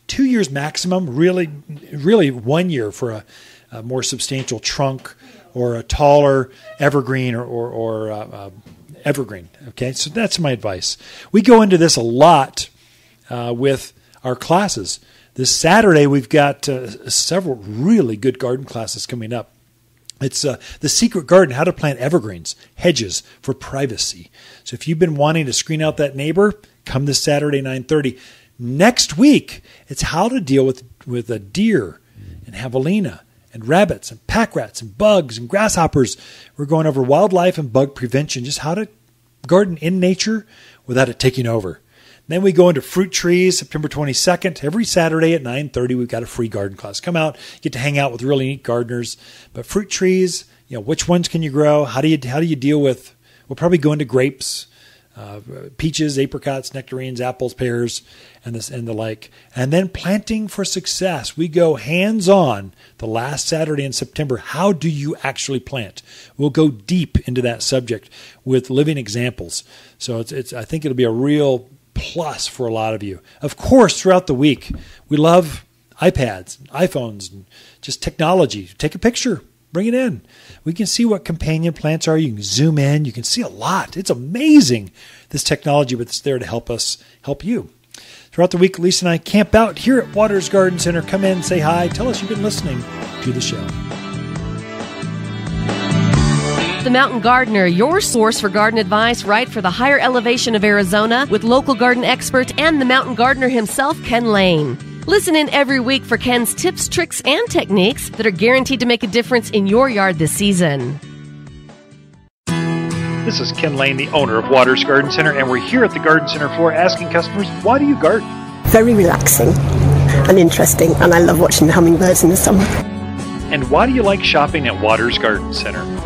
two years maximum. Really, really one year for a, a more substantial trunk or a taller evergreen or, or, or uh, uh, evergreen. Okay, so that's my advice. We go into this a lot uh, with our classes. This Saturday, we've got uh, several really good garden classes coming up. It's uh, the secret garden, how to plant evergreens, hedges for privacy. So if you've been wanting to screen out that neighbor, come this Saturday, 930. Next week, it's how to deal with, with a deer and javelina and rabbits and pack rats and bugs and grasshoppers. We're going over wildlife and bug prevention, just how to garden in nature without it taking over. Then we go into fruit trees, September 22nd. Every Saturday at 9:30, we've got a free garden class. Come out, get to hang out with really neat gardeners. But fruit trees, you know, which ones can you grow? How do you how do you deal with? We'll probably go into grapes, uh, peaches, apricots, nectarines, apples, pears, and this and the like. And then planting for success. We go hands on the last Saturday in September. How do you actually plant? We'll go deep into that subject with living examples. So it's, it's I think it'll be a real plus for a lot of you. Of course, throughout the week, we love iPads, iPhones, and just technology. Take a picture, bring it in. We can see what companion plants are. You can zoom in. You can see a lot. It's amazing, this technology, but it's there to help us help you. Throughout the week, Lisa and I camp out here at Watters Garden Center. Come in, say hi, tell us you've been listening to the show. The Mountain Gardener, your source for garden advice right for the higher elevation of Arizona with local garden expert and the Mountain Gardener himself, Ken Lain. Listen in every week for Ken's tips, tricks, and techniques that are guaranteed to make a difference in your yard this season. This is Ken Lain, the owner of Watters Garden Center, and we're here at the Garden Center floor asking customers, why do you garden? Very relaxing and interesting, and I love watching the hummingbirds in the summer. And why do you like shopping at Watters Garden Center?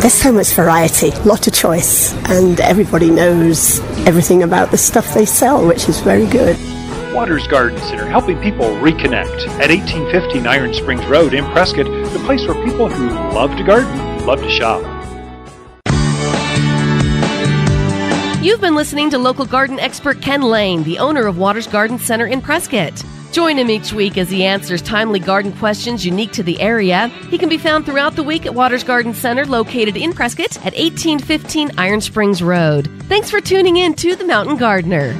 There's so much variety, lot of choice, and everybody knows everything about the stuff they sell, which is very good. Watters Garden Center, helping people reconnect at 1815 Iron Springs Road in Prescott, the place where people who love to garden love to shop. You've been listening to local garden expert Ken Lain, the owner of Watters Garden Center in Prescott. Join him each week as he answers timely garden questions unique to the area. He can be found throughout the week at Watters Garden Center, located in Prescott at 1815 Iron Springs Road. Thanks for tuning in to The Mountain Gardener.